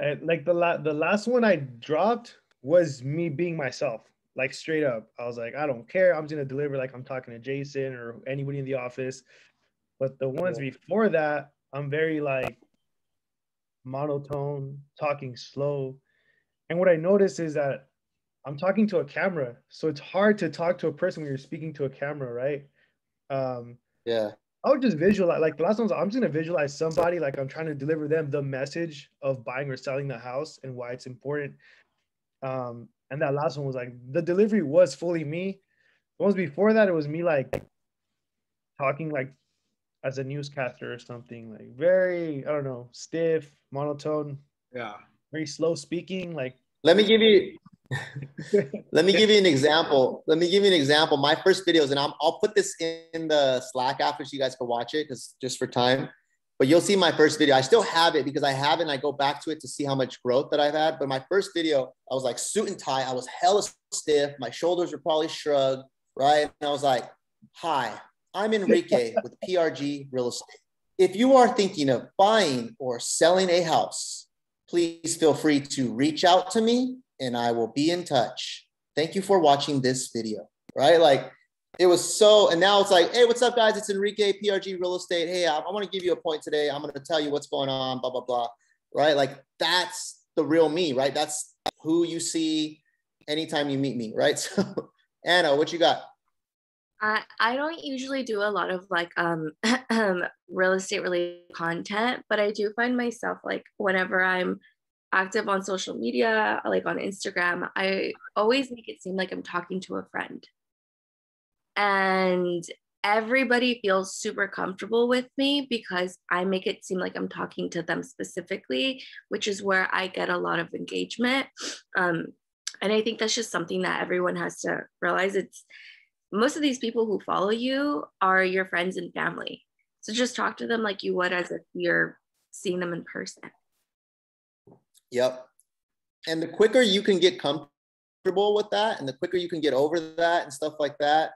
and like the la- the last one I dropped was me being myself, like straight up. I was like, I don't care. I'm gonna deliver like I'm talking to Jason or anybody in the office. But the ones before that, I'm very like monotone, talking slow. And what I noticed is that I'm talking to a camera, so it's hard to talk to a person when you're speaking to a camera, right? Um, yeah. I would just visualize like the last ones. I'm just gonna visualize somebody like I'm trying to deliver them the message of buying or selling the house and why it's important. Um, and that last one was like the delivery was fully me. The ones before that, it was me like talking like as a newscaster or something, like very, I don't know, stiff, monotone. Yeah. Very slow speaking. Like let me give you let me give you an example. Let me give you an example. My first videos, and i will put this in the Slack after so you guys can watch it because just for time. But you'll see my first video. I still have it because I have it and I go back to it to see how much growth that I've had. But my first video, I was like suit and tie. I was hella stiff. My shoulders were probably shrugged, right? And I was like, hi, I'm Enrique with PRG Real Estate. If you are thinking of buying or selling a house, please feel free to reach out to me and I will be in touch. Thank you for watching this video, right? Like it was so, and now it's like, hey, what's up, guys? It's Enrique, PRG Real Estate. Hey, I, I want to give you a point today. I'm going to tell you what's going on, blah, blah, blah, right? Like that's the real me, right? That's who you see anytime you meet me, right? So, Anna, what you got? I, I don't usually do a lot of like um, real estate related content, but I do find myself like whenever I'm active on social media, like on Instagram, I always make it seem like I'm talking to a friend. And everybody feels super comfortable with me because I make it seem like I'm talking to them specifically, which is where I get a lot of engagement. Um, and I think that's just something that everyone has to realize. It's most of these people who follow you are your friends and family. So just talk to them like you would as if you're seeing them in person. Yep. And the quicker you can get comfortable with that and the quicker you can get over that and stuff like that,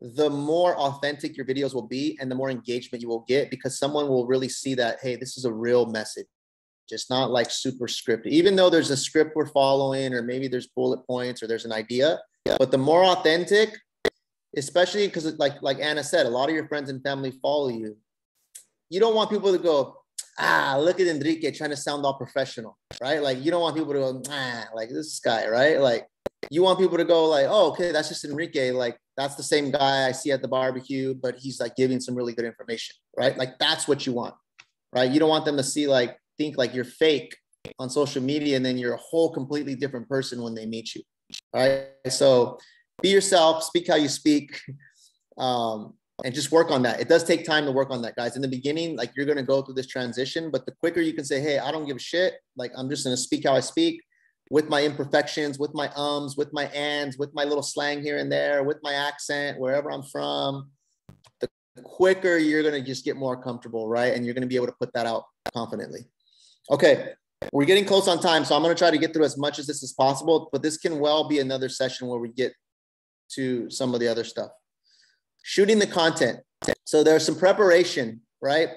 the more authentic your videos will be and the more engagement you will get because someone will really see that, hey, this is a real message, Just not like super scripted, even though there's a script we're following, or maybe there's bullet points or there's an idea. But the more authentic, especially because like like Anna said, a lot of your friends and family follow you. You don't want people to go, ah, look at Enrique trying to sound all professional, right? Like you don't want people to go, ah, like this guy, right? Like you want people to go like, oh, okay, that's just Enrique. Like that's the same guy I see at the barbecue, but he's like giving some really good information, right? Like that's what you want, right? You don't want them to see like think like you're fake on social media and then you're a whole completely different person when they meet you, right? So be yourself, speak how you speak. Um, and just work on that. It does take time to work on that, guys. In the beginning, like you're going to go through this transition, but the quicker you can say, Hey, I don't give a shit. Like I'm just going to speak how I speak with my imperfections, with my ums, with my ands, with my little slang here and there, with my accent, wherever I'm from, the quicker you're going to just get more comfortable, right? And you're going to be able to put that out confidently. Okay. We're getting close on time, so I'm going to try to get through as much as this as possible, but this can well be another session where we get to some of the other stuff shooting the content. So there's some preparation, right?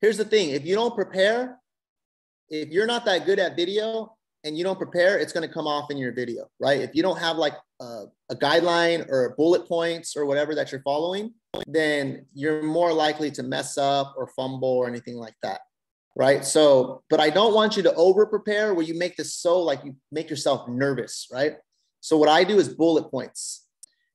Here's the thing if you don't prepare, if you're not that good at video and you don't prepare, it's going to come off in your video, right? If you don't have like a, a guideline or bullet points or whatever that you're following, then you're more likely to mess up or fumble or anything like that right so but i don't want you to over prepare where you make this so like you make yourself nervous right so what i do is bullet points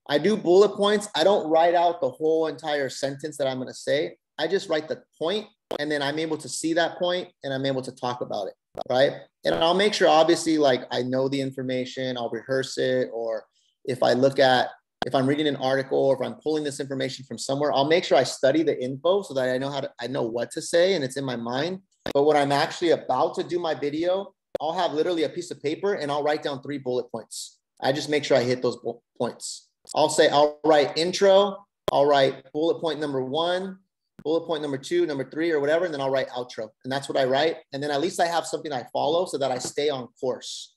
I do bullet points. I don't write out the whole entire sentence that I'm going to say. I just write the point and then I'm able to see that point and I'm able to talk about it. Right. And I'll make sure, obviously, like I know the information, I'll rehearse it. Or if I look at, if I'm reading an article or if I'm pulling this information from somewhere, I'll make sure I study the info so that I know how to, I know what to say and it's in my mind. But when I'm actually about to do my video, I'll have literally a piece of paper and I'll write down three bullet points. I just make sure I hit those points. I'll say, I'll write intro, I'll write bullet point number one, bullet point number two, number three, or whatever, and then I'll write outro. And that's what I write. And then at least I have something I follow so that I stay on course.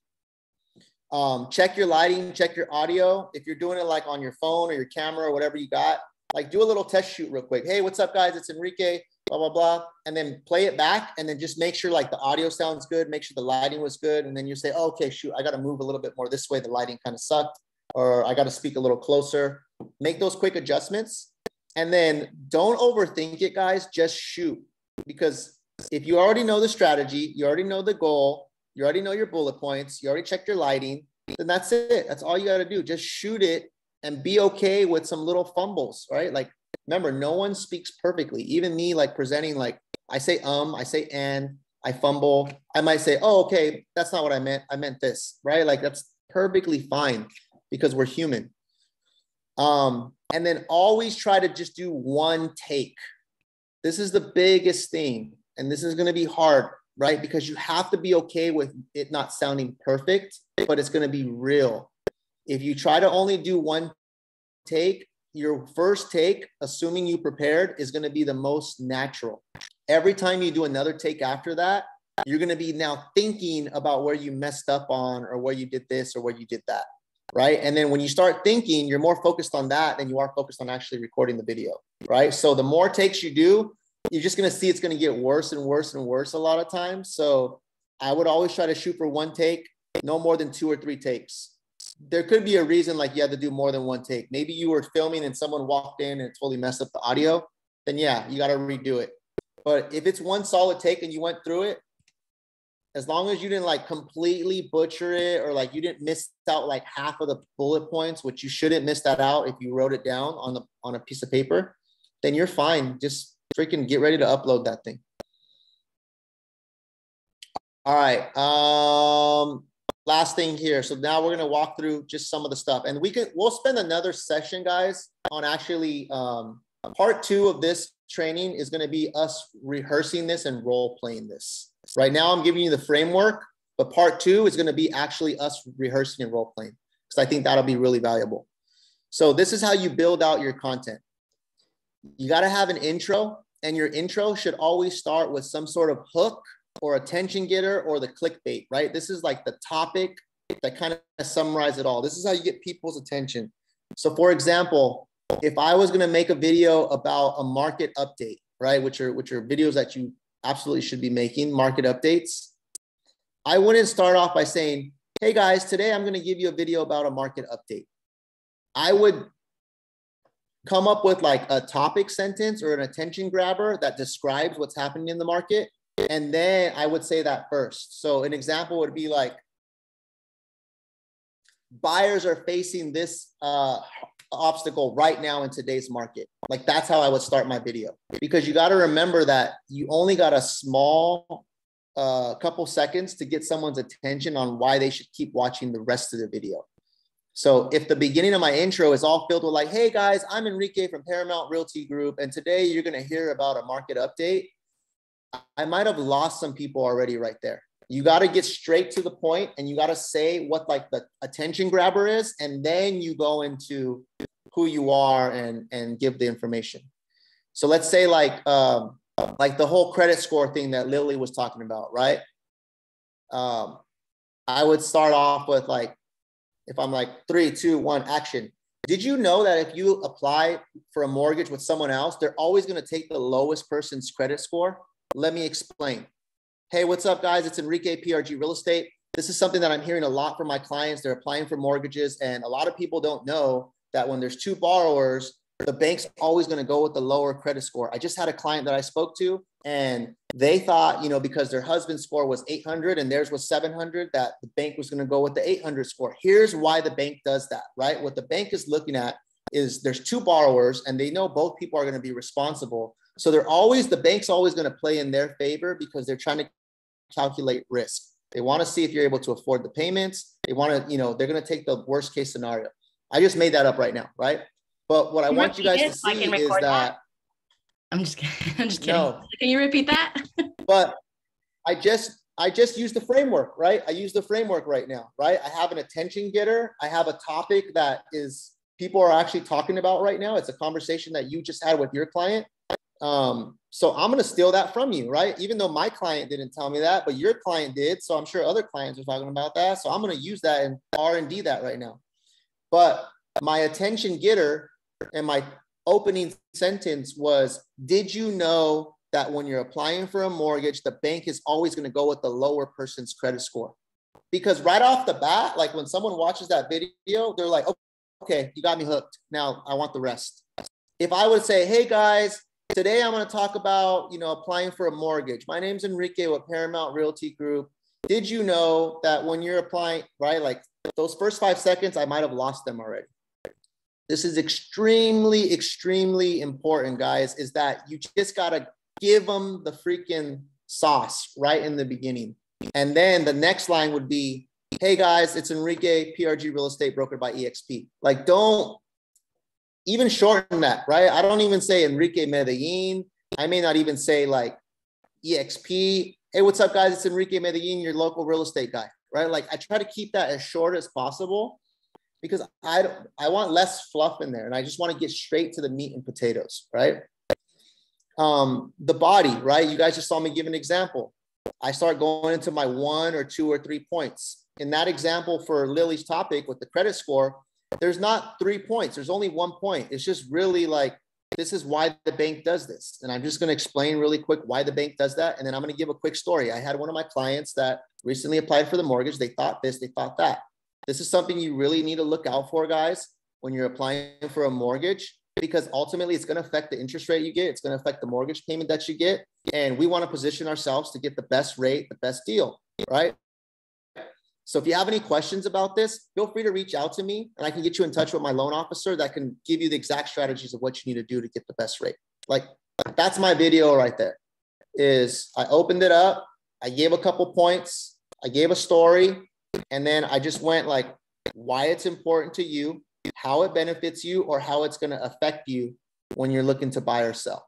Um, check your lighting, check your audio. If you're doing it like on your phone or your camera or whatever you got, like do a little test shoot real quick. Hey, what's up, guys? It's Enrique, blah, blah, blah. And then play it back and then just make sure like the audio sounds good, make sure the lighting was good. And then you say, oh, okay, shoot, I got to move a little bit more this way. The lighting kind of sucked or I got to speak a little closer. Make those quick adjustments. And then don't overthink it, guys. Just shoot. Because if you already know the strategy, you already know the goal, you already know your bullet points, you already checked your lighting, then that's it. That's all you got to do. Just shoot it and be okay with some little fumbles, right? Like, remember, no one speaks perfectly. Even me, like presenting, like I say um, I say and, I fumble. I might say, oh, okay, that's not what I meant. I meant this, right? Like, that's perfectly fine because we're human. Um, and then always try to just do one take. This is the biggest thing. And this is going to be hard, right? Because you have to be okay with it not sounding perfect, but it's going to be real. If you try to only do one take, your first take, assuming you prepared, is going to be the most natural. Every time you do another take after that, you're going to be now thinking about where you messed up on or where you did this or where you did that right? And then when you start thinking, you're more focused on that than you are focused on actually recording the video, right? So the more takes you do, you're just gonna see it's gonna get worse and worse and worse a lot of times. So I would always try to shoot for one take, no more than two or three takes. There could be a reason like you had to do more than one take. Maybe you were filming and someone walked in and totally messed up the audio, then yeah, you gotta redo it. But if it's one solid take and you went through it, as long as you didn't like completely butcher it or like you didn't miss out like half of the bullet points which you shouldn't miss that out if you wrote it down on the on a piece of paper then you're fine. Just freaking get ready to upload that thing. All right um last thing here. So now we're going to walk through just some of the stuff. And we can we'll spend another session guys on actually um part two of this training is going to be us rehearsing this and role playing this Right now, I'm giving you the framework, but part two is going to be actually us rehearsing and role playing because I think that'll be really valuable. So, this is how you build out your content. You got to have an intro, and your intro should always start with some sort of hook or attention getter or the clickbait, right? This is like the topic that kind of summarize it all. This is how you get people's attention. So, for example, if I was going to make a video about a market update, right, which are which are videos that you absolutely should be making market updates. I wouldn't start off by saying, hey guys, today I'm going to give you a video about a market update. I would come up with like a topic sentence or an attention grabber that describes what's happening in the market. And then I would say that first. So an example would be like, buyers are facing this uh, obstacle right now in today's market. Like that's how I would start my video because you got to remember that you only got a small uh, couple seconds to get someone's attention on why they should keep watching the rest of the video. So if the beginning of my intro is all filled with like, hey guys, I'm Enrique from Paramount Realty Group, and today you're going to hear about a market update, I might have lost some people already right there. You got to get straight to the point and you got to say what like the attention grabber is, and then you go into who you are and and give the information. So let's say like um, like the whole credit score thing that Lily was talking about, right? Um, I would start off with like, if I'm like three, two, one, action. Did you know that if you apply for a mortgage with someone else, they're always going to take the lowest person's credit score? Let me explain. Hey, what's up, guys? It's Enrique PRG Real Estate. This is something that I'm hearing a lot from my clients. They're applying for mortgages, and a lot of people don't know that when there's two borrowers, the bank's always going to go with the lower credit score. I just had a client that I spoke to, and they thought, you know, because their husband's score was 800 and theirs was 700, that the bank was going to go with the 800 score. Here's why the bank does that, right? What the bank is looking at is there's two borrowers, and they know both people are going to be responsible. So they're always, the bank's always going to play in their favor because they're trying to calculate risk. They want to see if you're able to afford the payments. They want to, you know, they're going to take the worst case scenario. I just made that up right now, right? But what I want you guys to see is that, that, I'm just kidding. I'm just kidding. No. Can you repeat that? but I just I just use the framework, right? I use the framework right now, right? I have an attention getter. I have a topic that is people are actually talking about right now. It's a conversation that you just had with your client. Um, so I'm going to steal that from you, right? Even though my client didn't tell me that, but your client did. So I'm sure other clients are talking about that. So I'm going to use that and R and D that right now. But my attention getter and my opening sentence was Did you know that when you're applying for a mortgage, the bank is always going to go with the lower person's credit score? Because right off the bat, like when someone watches that video, they're like, okay, you got me hooked. Now I want the rest. If I would say, hey guys, today I'm going to talk about, you know, applying for a mortgage. My name's Enrique with Paramount Realty Group. Did you know that when you're applying, right, like those first five seconds, I might have lost them already. This is extremely, extremely important, guys, is that you just got to give them the freaking sauce right in the beginning. And then the next line would be, hey guys, it's Enrique, PRG Real Estate Broker by EXP. Like, don't even shorten that, right? I don't even say Enrique Medellin. I may not even say like EXP. Hey, what's up, guys? It's Enrique Medellin, your local real estate guy, right? Like, I try to keep that as short as possible because I don't I want less fluff in there, and I just want to get straight to the meat and potatoes, right? Um, the body, right? You guys just saw me give an example. I start going into my one or two or three points. In that example for Lily's topic with the credit score, there's not three points. There's only one point. It's just really like this is why the bank does this. And I'm just going to explain really quick why the bank does that. And then I'm going to give a quick story. I had one of my clients that recently applied for the mortgage. They thought this, they thought that. This is something you really need to look out for, guys, when you're applying for a mortgage, because ultimately it's going to affect the interest rate you get. It's going to affect the mortgage payment that you get. And we want to position ourselves to get the best rate, the best deal, right? So if you have any questions about this, feel free to reach out to me and I can get you in touch with my loan officer that can give you the exact strategies of what you need to do to get the best rate. Like that's my video right there is I opened it up. I gave a couple points. I gave a story and then I just went like why it's important to you, how it benefits you, or how it's going to affect you when you're looking to buy or sell.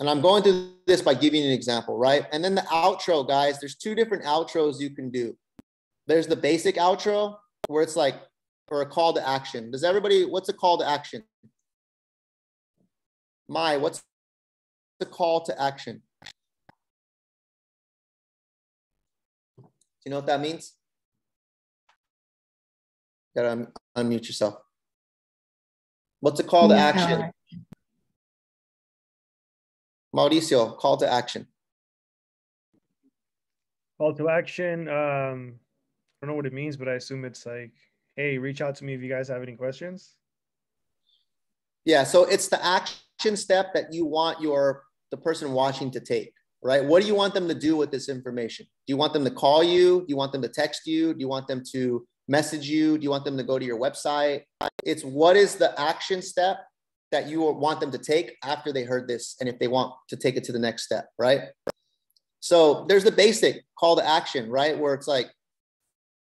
And I'm going through this by giving you an example, right? And then the outro, guys, there's two different outros you can do. There's the basic outro where it's like or a call to action. Does everybody, what's a call to action? My, what's the call to action? you know what that means? You gotta un- unmute yourself. What's a call to action? Mauricio, call to action. Call to action. Um, I don't know what it means, but I assume it's like, hey, reach out to me if you guys have any questions. Yeah, so it's the action step that you want your the person watching to take, right? What do you want them to do with this information? Do you want them to call you? Do you want them to text you? Do you want them to message you? Do you want them to go to your website? It's what is the action step that you want them to take after they heard this and if they want to take it to the next step, right? So there's the basic call to action, right? Where it's like,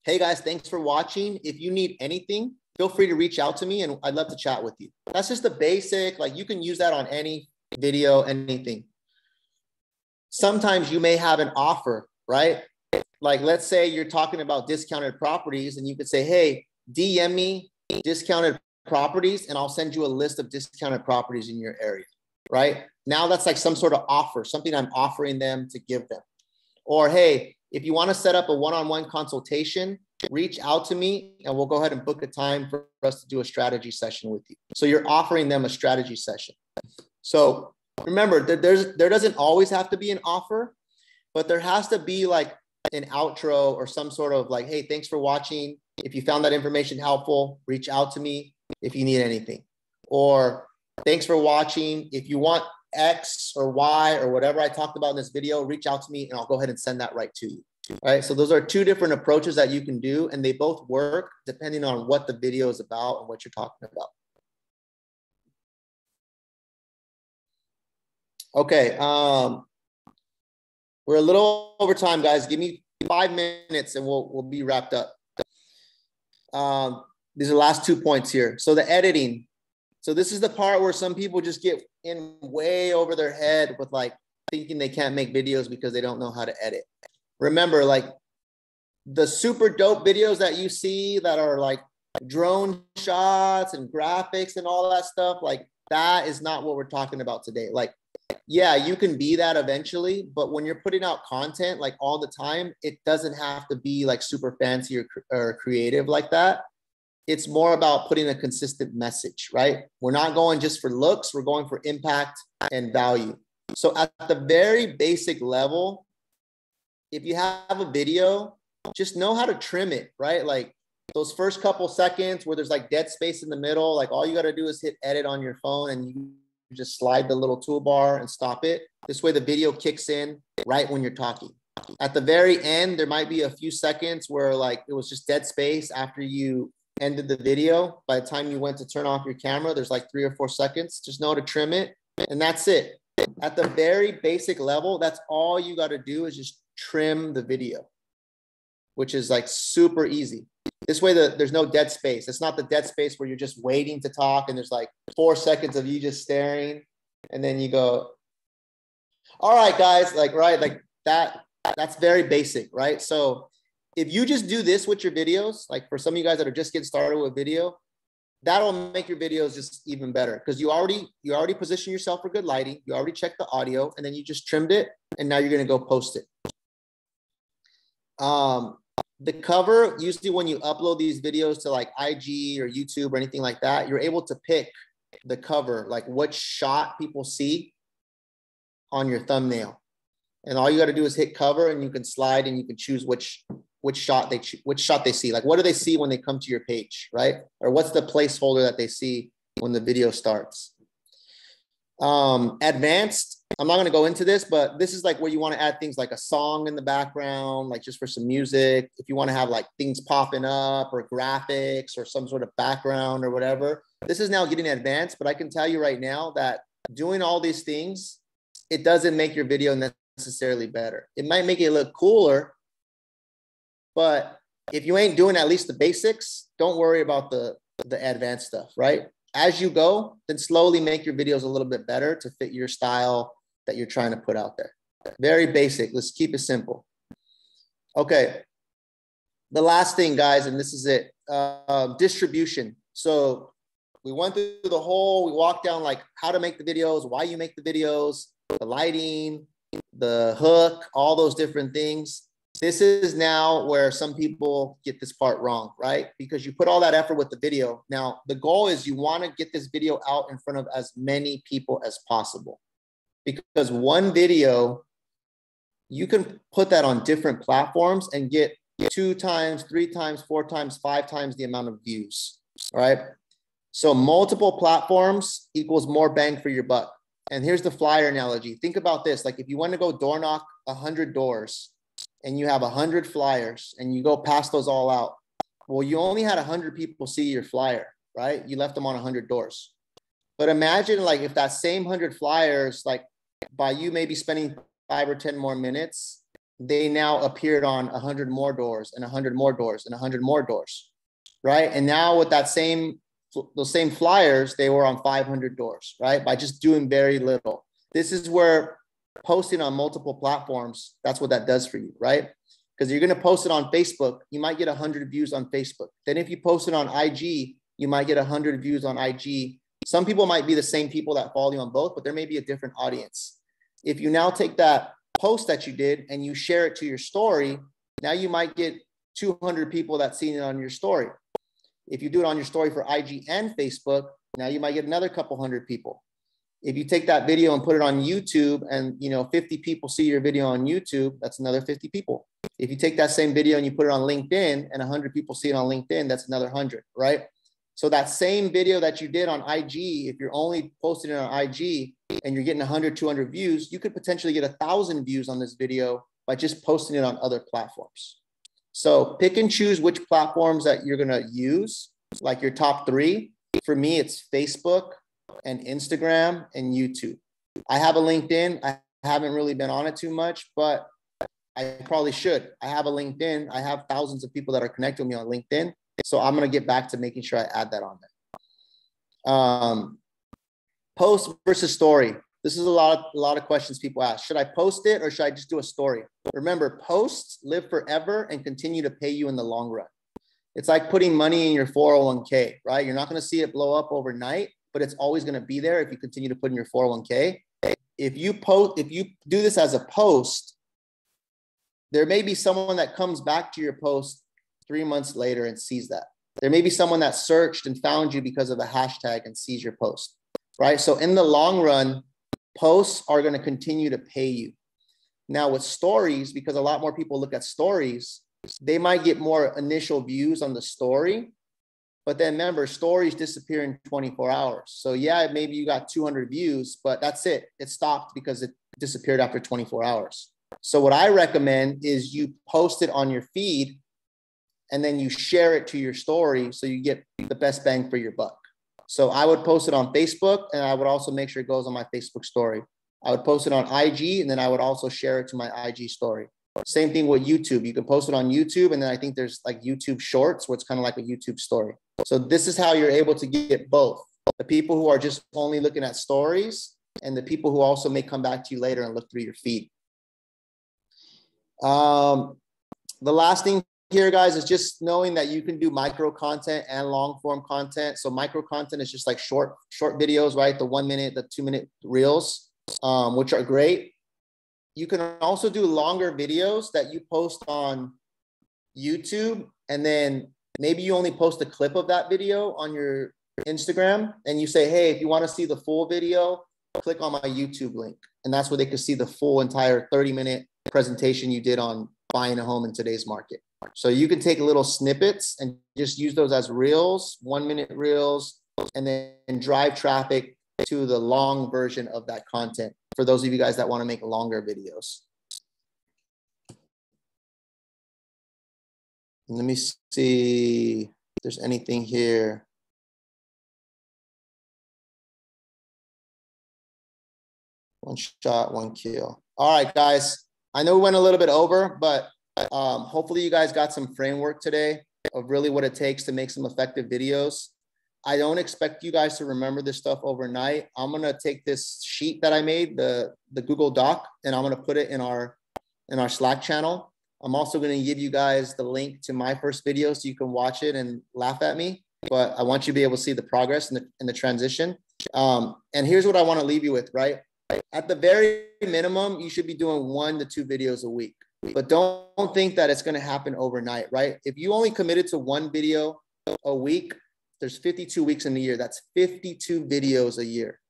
hey guys, thanks for watching. If you need anything, feel free to reach out to me and I'd love to chat with you. That's just the basic, like you can use that on any video, anything. Sometimes you may have an offer, right? Like let's say you're talking about discounted properties and you could say, hey, DM me discounted properties and I'll send you a list of discounted properties in your area, right? Now that's like some sort of offer, something I'm offering them to give them. Or hey, if you want to set up a one-on-one consultation, reach out to me and we'll go ahead and book a time for us to do a strategy session with you. So you're offering them a strategy session. So remember that there's there doesn't always have to be an offer, but there has to be like an outro or some sort of like, hey, thanks for watching. If you found that information helpful, reach out to me if you need anything. Or thanks for watching. If you want X or Y or whatever I talked about in this video, reach out to me and I'll go ahead and send that right to you. All right. So those are two different approaches that you can do, and they both work depending on what the video is about and what you're talking about. Okay. Um, we're a little over time, guys. Give me five minutes and we'll we'll be wrapped up. Um, these are the last two points here. So the editing. So this is the part where some people just get in way over their head with like thinking they can't make videos because they don't know how to edit. Remember, like the super dope videos that you see that are like drone shots and graphics and all that stuff, like that is not what we're talking about today. Like, yeah, you can be that eventually, but when you're putting out content like all the time, it doesn't have to be like super fancy or, or creative like that it's more about putting a consistent message, right? We're not going just for looks, we're going for impact and value. So, at the very basic level, if you have a video, just know how to trim it, right? Like those first couple seconds where there's like dead space in the middle, like all you got to do is hit edit on your phone and you just slide the little toolbar and stop it. This way, the video kicks in right when you're talking. At the very end, there might be a few seconds where like it was just dead space after you ended the video. By the time you went to turn off your camera, there's like three or four seconds. Just know to trim it, and that's it. At the very basic level, that's all you got to do is just trim the video, which is like super easy. This way, the, there's no dead space. It's not the dead space where you're just waiting to talk and there's like four seconds of you just staring, and then you go, "All right, guys," like right, like that. That's very basic, right? So if you just do this with your videos, like for some of you guys that are just getting started with video, that'll make your videos just even better because you already you already position yourself for good lighting, you already checked the audio, and then you just trimmed it, and now you're gonna go post it. Um, the cover usually when you upload these videos to like IG or YouTube or anything like that, you're able to pick the cover, like what shot people see on your thumbnail. And all you got to do is hit cover and you can slide and you can choose which which shot they which shot they see. Like what do they see when they come to your page, right? Or what's the placeholder that they see when the video starts? Um, advanced, I'm not going to go into this, but this is like where you want to add things like a song in the background, like just for some music. If you want to have like things popping up or graphics or some sort of background or whatever, this is now getting advanced. But I can tell you right now that doing all these things, it doesn't make your video necessarily better. It might make it look cooler, but if you ain't doing at least the basics, don't worry about the the advanced stuff, right? As you go, then slowly make your videos a little bit better to fit your style that you're trying to put out there. Very basic. Let's keep it simple. Okay. The last thing, guys, and this is it uh, distribution. So we went through the whole, we walked down like how to make the videos, why you make the videos, the lighting, the hook, all those different things. This is now where some people get this part wrong, right? Because you put all that effort with the video. Now, the goal is you want to get this video out in front of as many people as possible. because one video, you can put that on different platforms and get two times, three times, four times, five times the amount of views, right? So multiple platforms equals more bang for your buck. And here's the flyer analogy. Think about this. Like if you want to go door knock 100 doors and you have 100 flyers and you go pass those all out, well, you only had 100 people see your flyer, right? You left them on 100 doors. But imagine like if that same 100 flyers, like by you maybe spending five or 10 more minutes, they now appeared on 100 more doors and 100 more doors and 100 more doors, right? And now with that same those same flyers, they were on 500 doors, right? By just doing very little. This is where posting on multiple platforms, that's what that does for you, right? Because you're going to post it on Facebook, you might get 100 views on Facebook. Then if you post it on IG, you might get 100 views on IG. Some people might be the same people that follow you on both, but there may be a different audience. If you now take that post that you did and you share it to your story, now you might get 200 people that seen it on your story. If you do it on your story for IG and Facebook, now you might get another couple hundred people. If you take that video and put it on YouTube and you know 50 people see your video on YouTube, that's another 50 people. If you take that same video and you put it on LinkedIn and 100 people see it on LinkedIn, that's another 100, right? So that same video that you did on IG, if you're only posting it on IG and you're getting 100, 200 views, you could potentially get a thousand views on this video by just posting it on other platforms. So pick and choose which platforms that you're gonna use, like your top three. For me, it's Facebook and Instagram and YouTube. I have a LinkedIn. I haven't really been on it too much, but I probably should. I have a LinkedIn. I have thousands of people that are connected with me on LinkedIn. So I'm gonna get back to making sure I add that on there. Um, post versus story. This is a lot of a lot of questions people ask. Should I post it or should I just do a story? Remember, posts live forever and continue to pay you in the long run. It's like putting money in your 401k, right? You're not going to see it blow up overnight, but it's always going to be there if you continue to put in your 401k. If you post, if you do this as a post, there may be someone that comes back to your post three months later and sees that. There may be someone that searched and found you because of a hashtag and sees your post, right? So in the long run, posts are going to continue to pay you. Now, with stories, because a lot more people look at stories, they might get more initial views on the story. But then remember, stories disappear in 24 hours. So, yeah, maybe you got 200 views, but that's it. It stopped because it disappeared after 24 hours. So, what I recommend is you post it on your feed and then you share it to your story so you get the best bang for your buck. So I would post it on Facebook and I would also make sure it goes on my Facebook story. I would post it on IG and then I would also share it to my IG story. Same thing with YouTube. You can post it on YouTube and then I think there's like YouTube shorts where it's kind of like a YouTube story. So this is how you're able to get both the people who are just only looking at stories and the people who also may come back to you later and look through your feed. Um, the last thing here, guys, is just knowing that you can do micro content and long form content. So micro content is just like short, short videos, right? The one minute, the two minute reels, um, which are great. You can also do longer videos that you post on YouTube, and then maybe you only post a clip of that video on your Instagram, and you say, "Hey, if you want to see the full video, click on my YouTube link," and that's where they can see the full entire 30 minute presentation you did on buying a home in today's market. So you can take little snippets and just use those as reels, one minute reels, and then drive traffic to the long version of that content for those of you guys that want to make longer videos. Let me see if there's anything here. One shot, one kill. All right, guys. I know we went a little bit over, but um, hopefully you guys got some framework today of really what it takes to make some effective videos. I don't expect you guys to remember this stuff overnight. I'm gonna take this sheet that I made, the the Google Doc, and I'm gonna put it in our in our Slack channel. I'm also gonna give you guys the link to my first video so you can watch it and laugh at me. But I want you to be able to see the progress and the, and the transition. Um, and here's what I want to leave you with, right? At the very minimum, you should be doing one to two videos a week but don't, think that it's going to happen overnight, right? If you only committed to one video a week, there's 52 weeks in the year. That's 52 videos a year.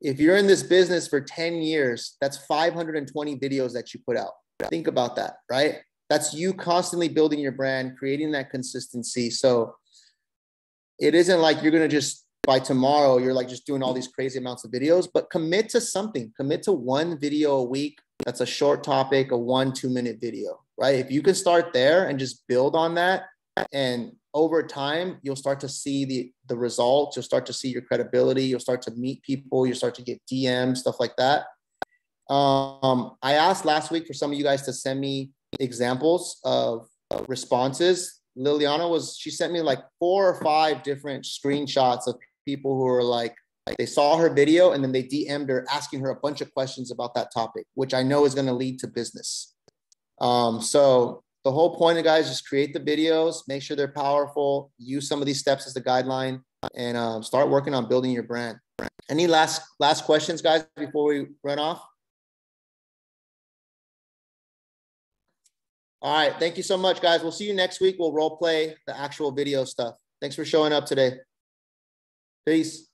If you're in this business for 10 years, that's 520 videos that you put out. Think about that, right? That's you constantly building your brand, creating that consistency. So it isn't like you're going to just by tomorrow you're like just doing all these crazy amounts of videos but commit to something. Commit to one video a week. That's a short topic a one two minute video right? If you can start there and just build on that and over time you'll start to see the the results. You'll start to see your credibility. You'll start to meet people. You'll start to get dms stuff like that um, i asked last week for some of you guys to send me examples of responses liliana was she sent me like four or five different screenshots of people who are like they saw her video and then they DM'd her asking her a bunch of questions about that topic, which I know is going to lead to business. Um, so the whole point of guys just create the videos, make sure they're powerful, use some of these steps as the guideline, and um, start working on building your brand. Any last last questions, guys, before we run off? All right, thank you so much, guys. We'll see you next week. We'll role play the actual video stuff. Thanks for showing up today. Peace.